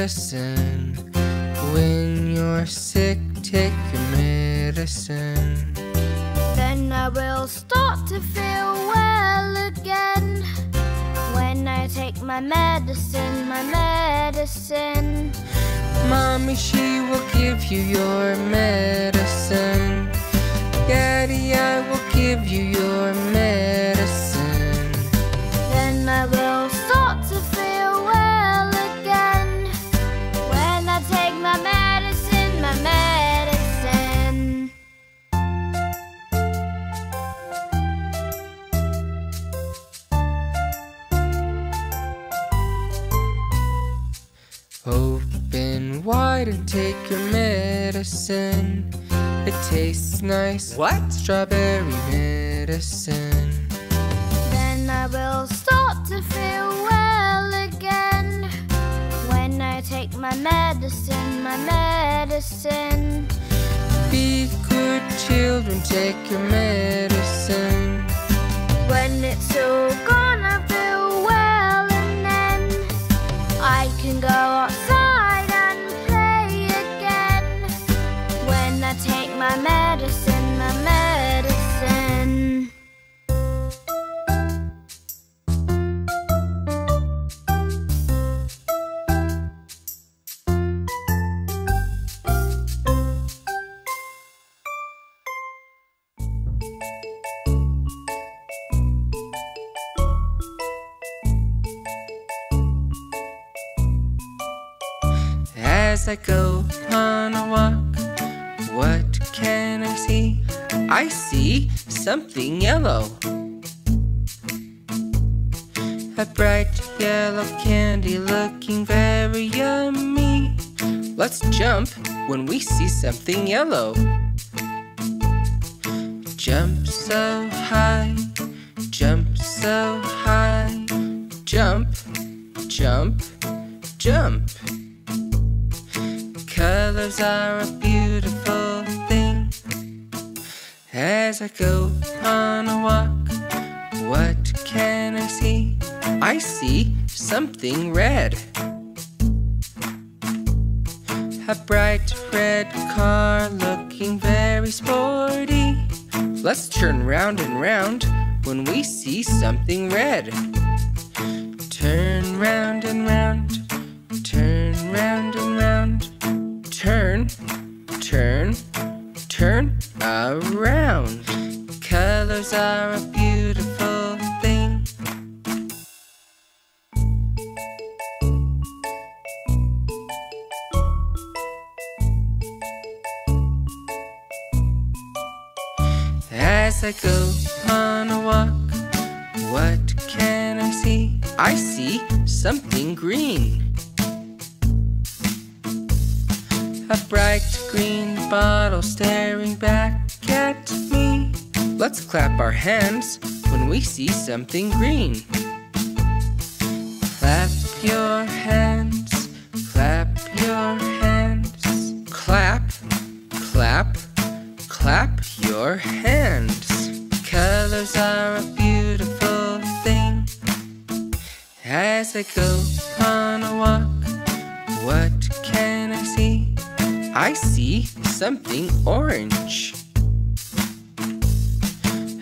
Speaker 6: medicine. When you're sick, take your medicine.
Speaker 8: Then I will start to feel well again. When I take my medicine, my medicine.
Speaker 6: Mommy, she will give you your medicine. Daddy, I will give you your medicine.
Speaker 8: Then I will
Speaker 6: wide and take your medicine. It tastes nice. What? Strawberry medicine.
Speaker 8: Then I will start to feel well again. When I take my medicine, my medicine.
Speaker 6: Be good children, take your medicine.
Speaker 8: When it's all gone, I feel well, and then I can go
Speaker 6: something yellow. A bright yellow candy looking very yummy. Let's jump when we see something yellow. Jump so high, jump so high, jump, jump, jump. Colors are a beautiful. As I go on a walk, what can I see? I see something red. A bright red car looking very sporty. Let's turn round and round when we see something red. Turn round and round, turn round and round, turn, turn, turn around. Colors are a beautiful thing. As I go on a walk, what can I see? I see something green. Bottle staring back at me. Let's clap our hands when we see something green. Clap your hands, clap your hands, clap, clap, clap your hands. Colors are a beautiful thing. As I go on a walk, what can I see? I see something orange.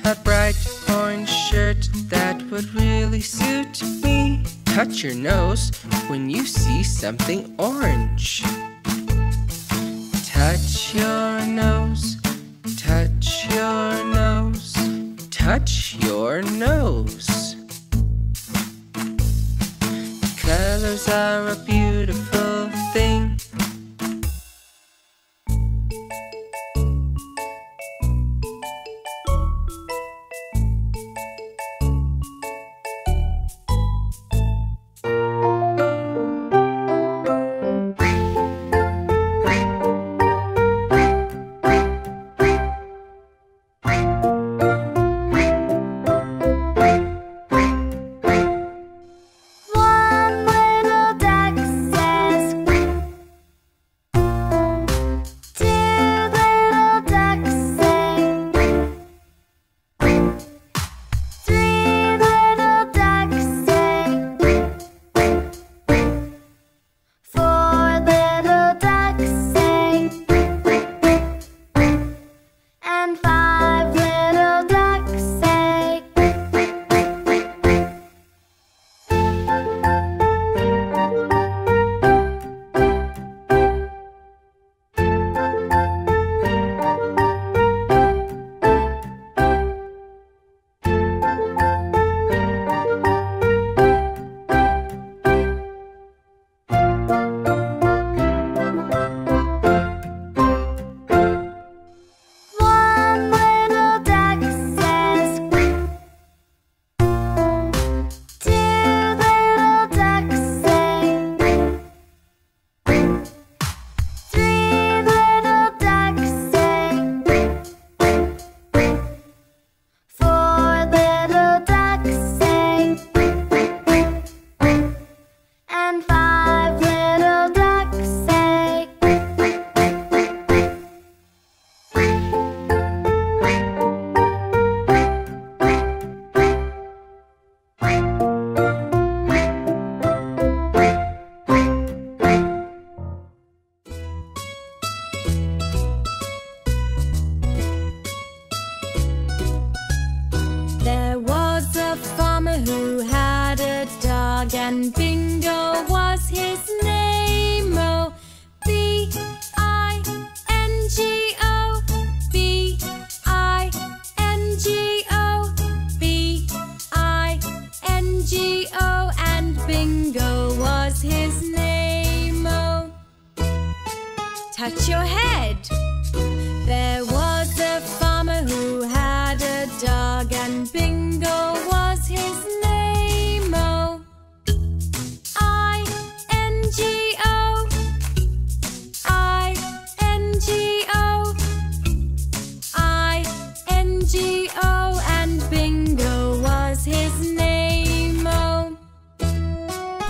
Speaker 6: A bright orange shirt that
Speaker 1: would really suit me. Touch your nose when you see something orange. Touch your nose, touch your nose, touch your nose. Colors are a beautiful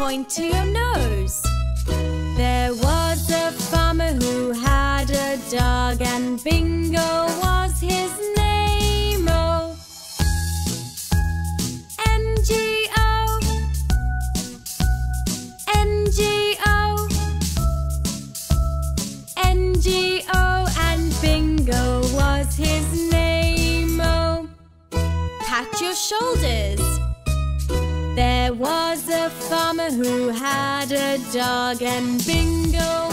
Speaker 2: going to who had a dog, and bingo.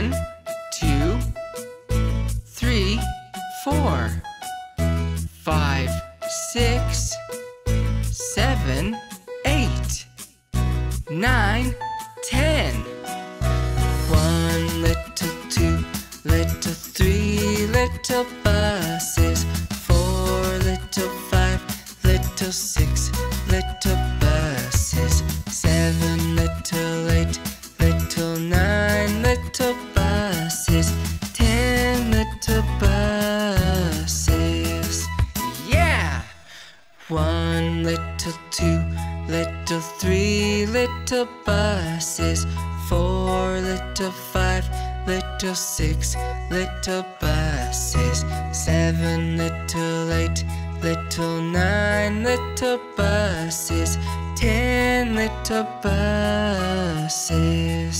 Speaker 1: one. the buses.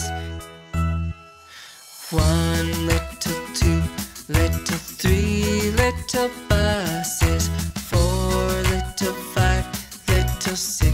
Speaker 1: One little, two little, three little buses. Four little, five little,
Speaker 6: six.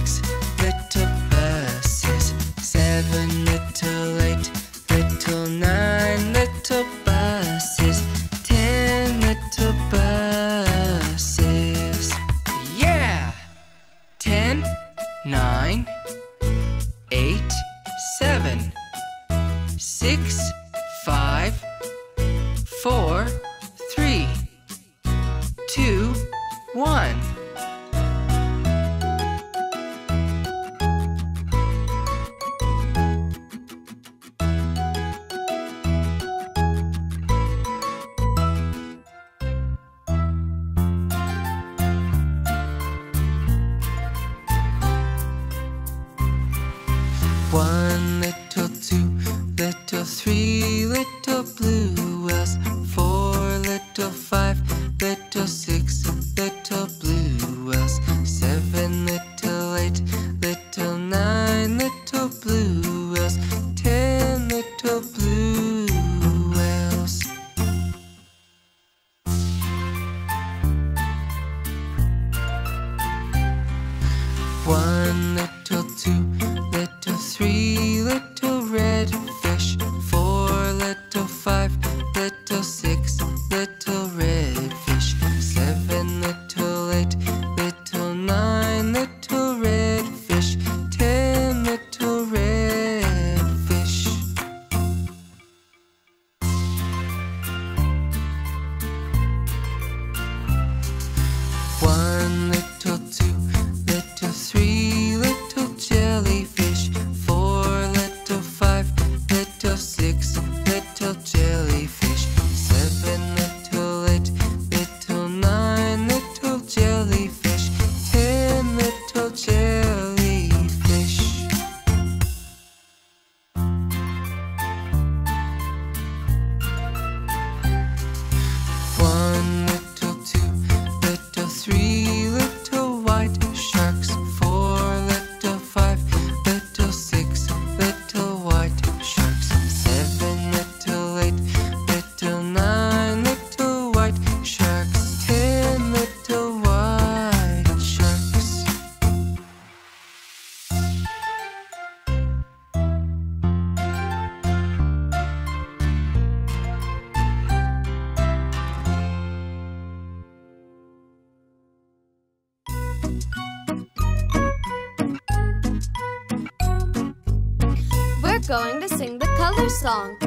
Speaker 1: Song.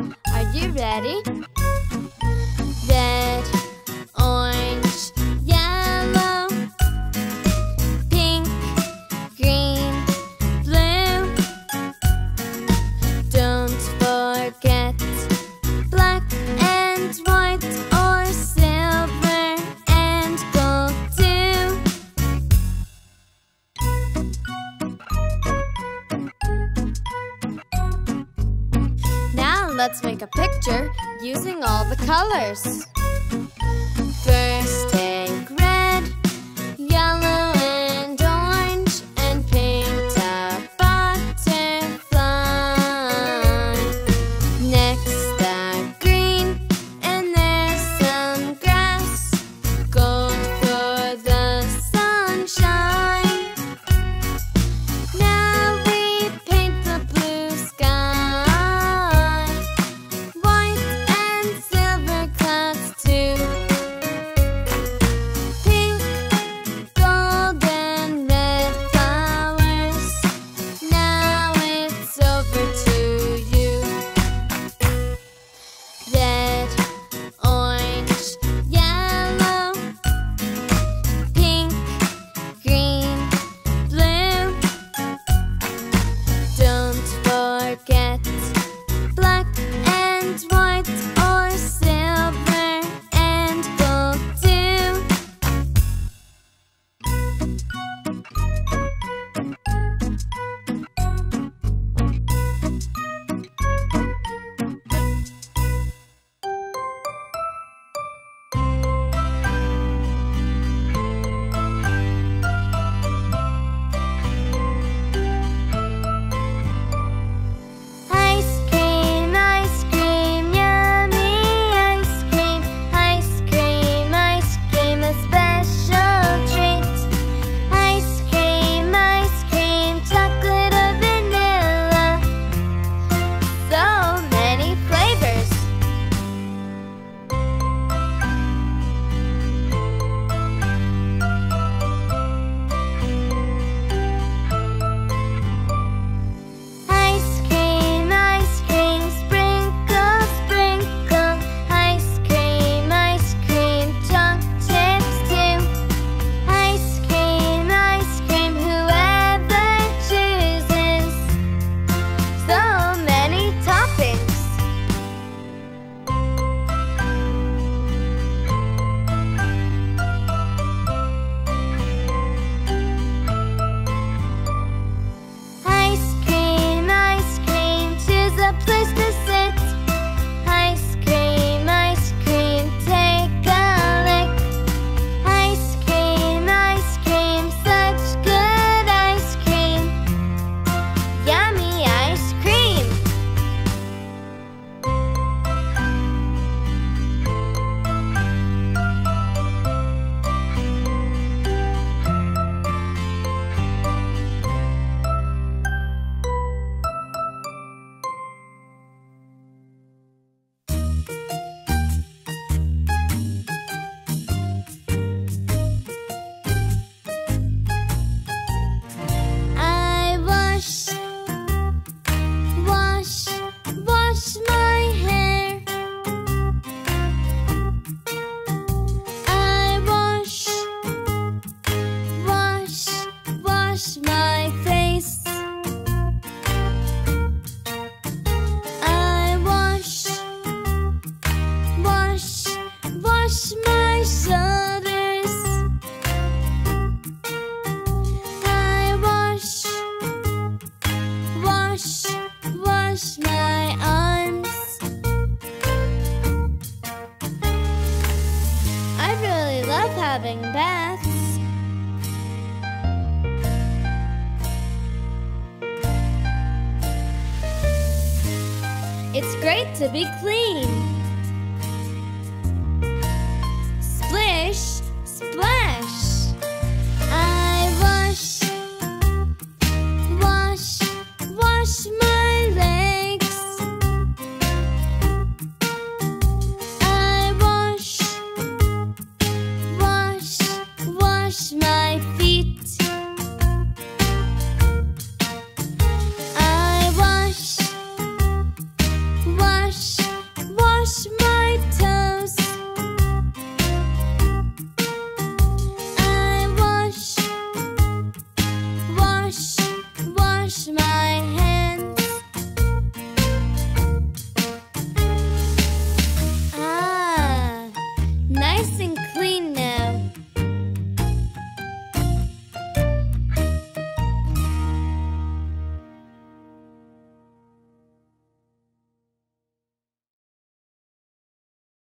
Speaker 1: It's to be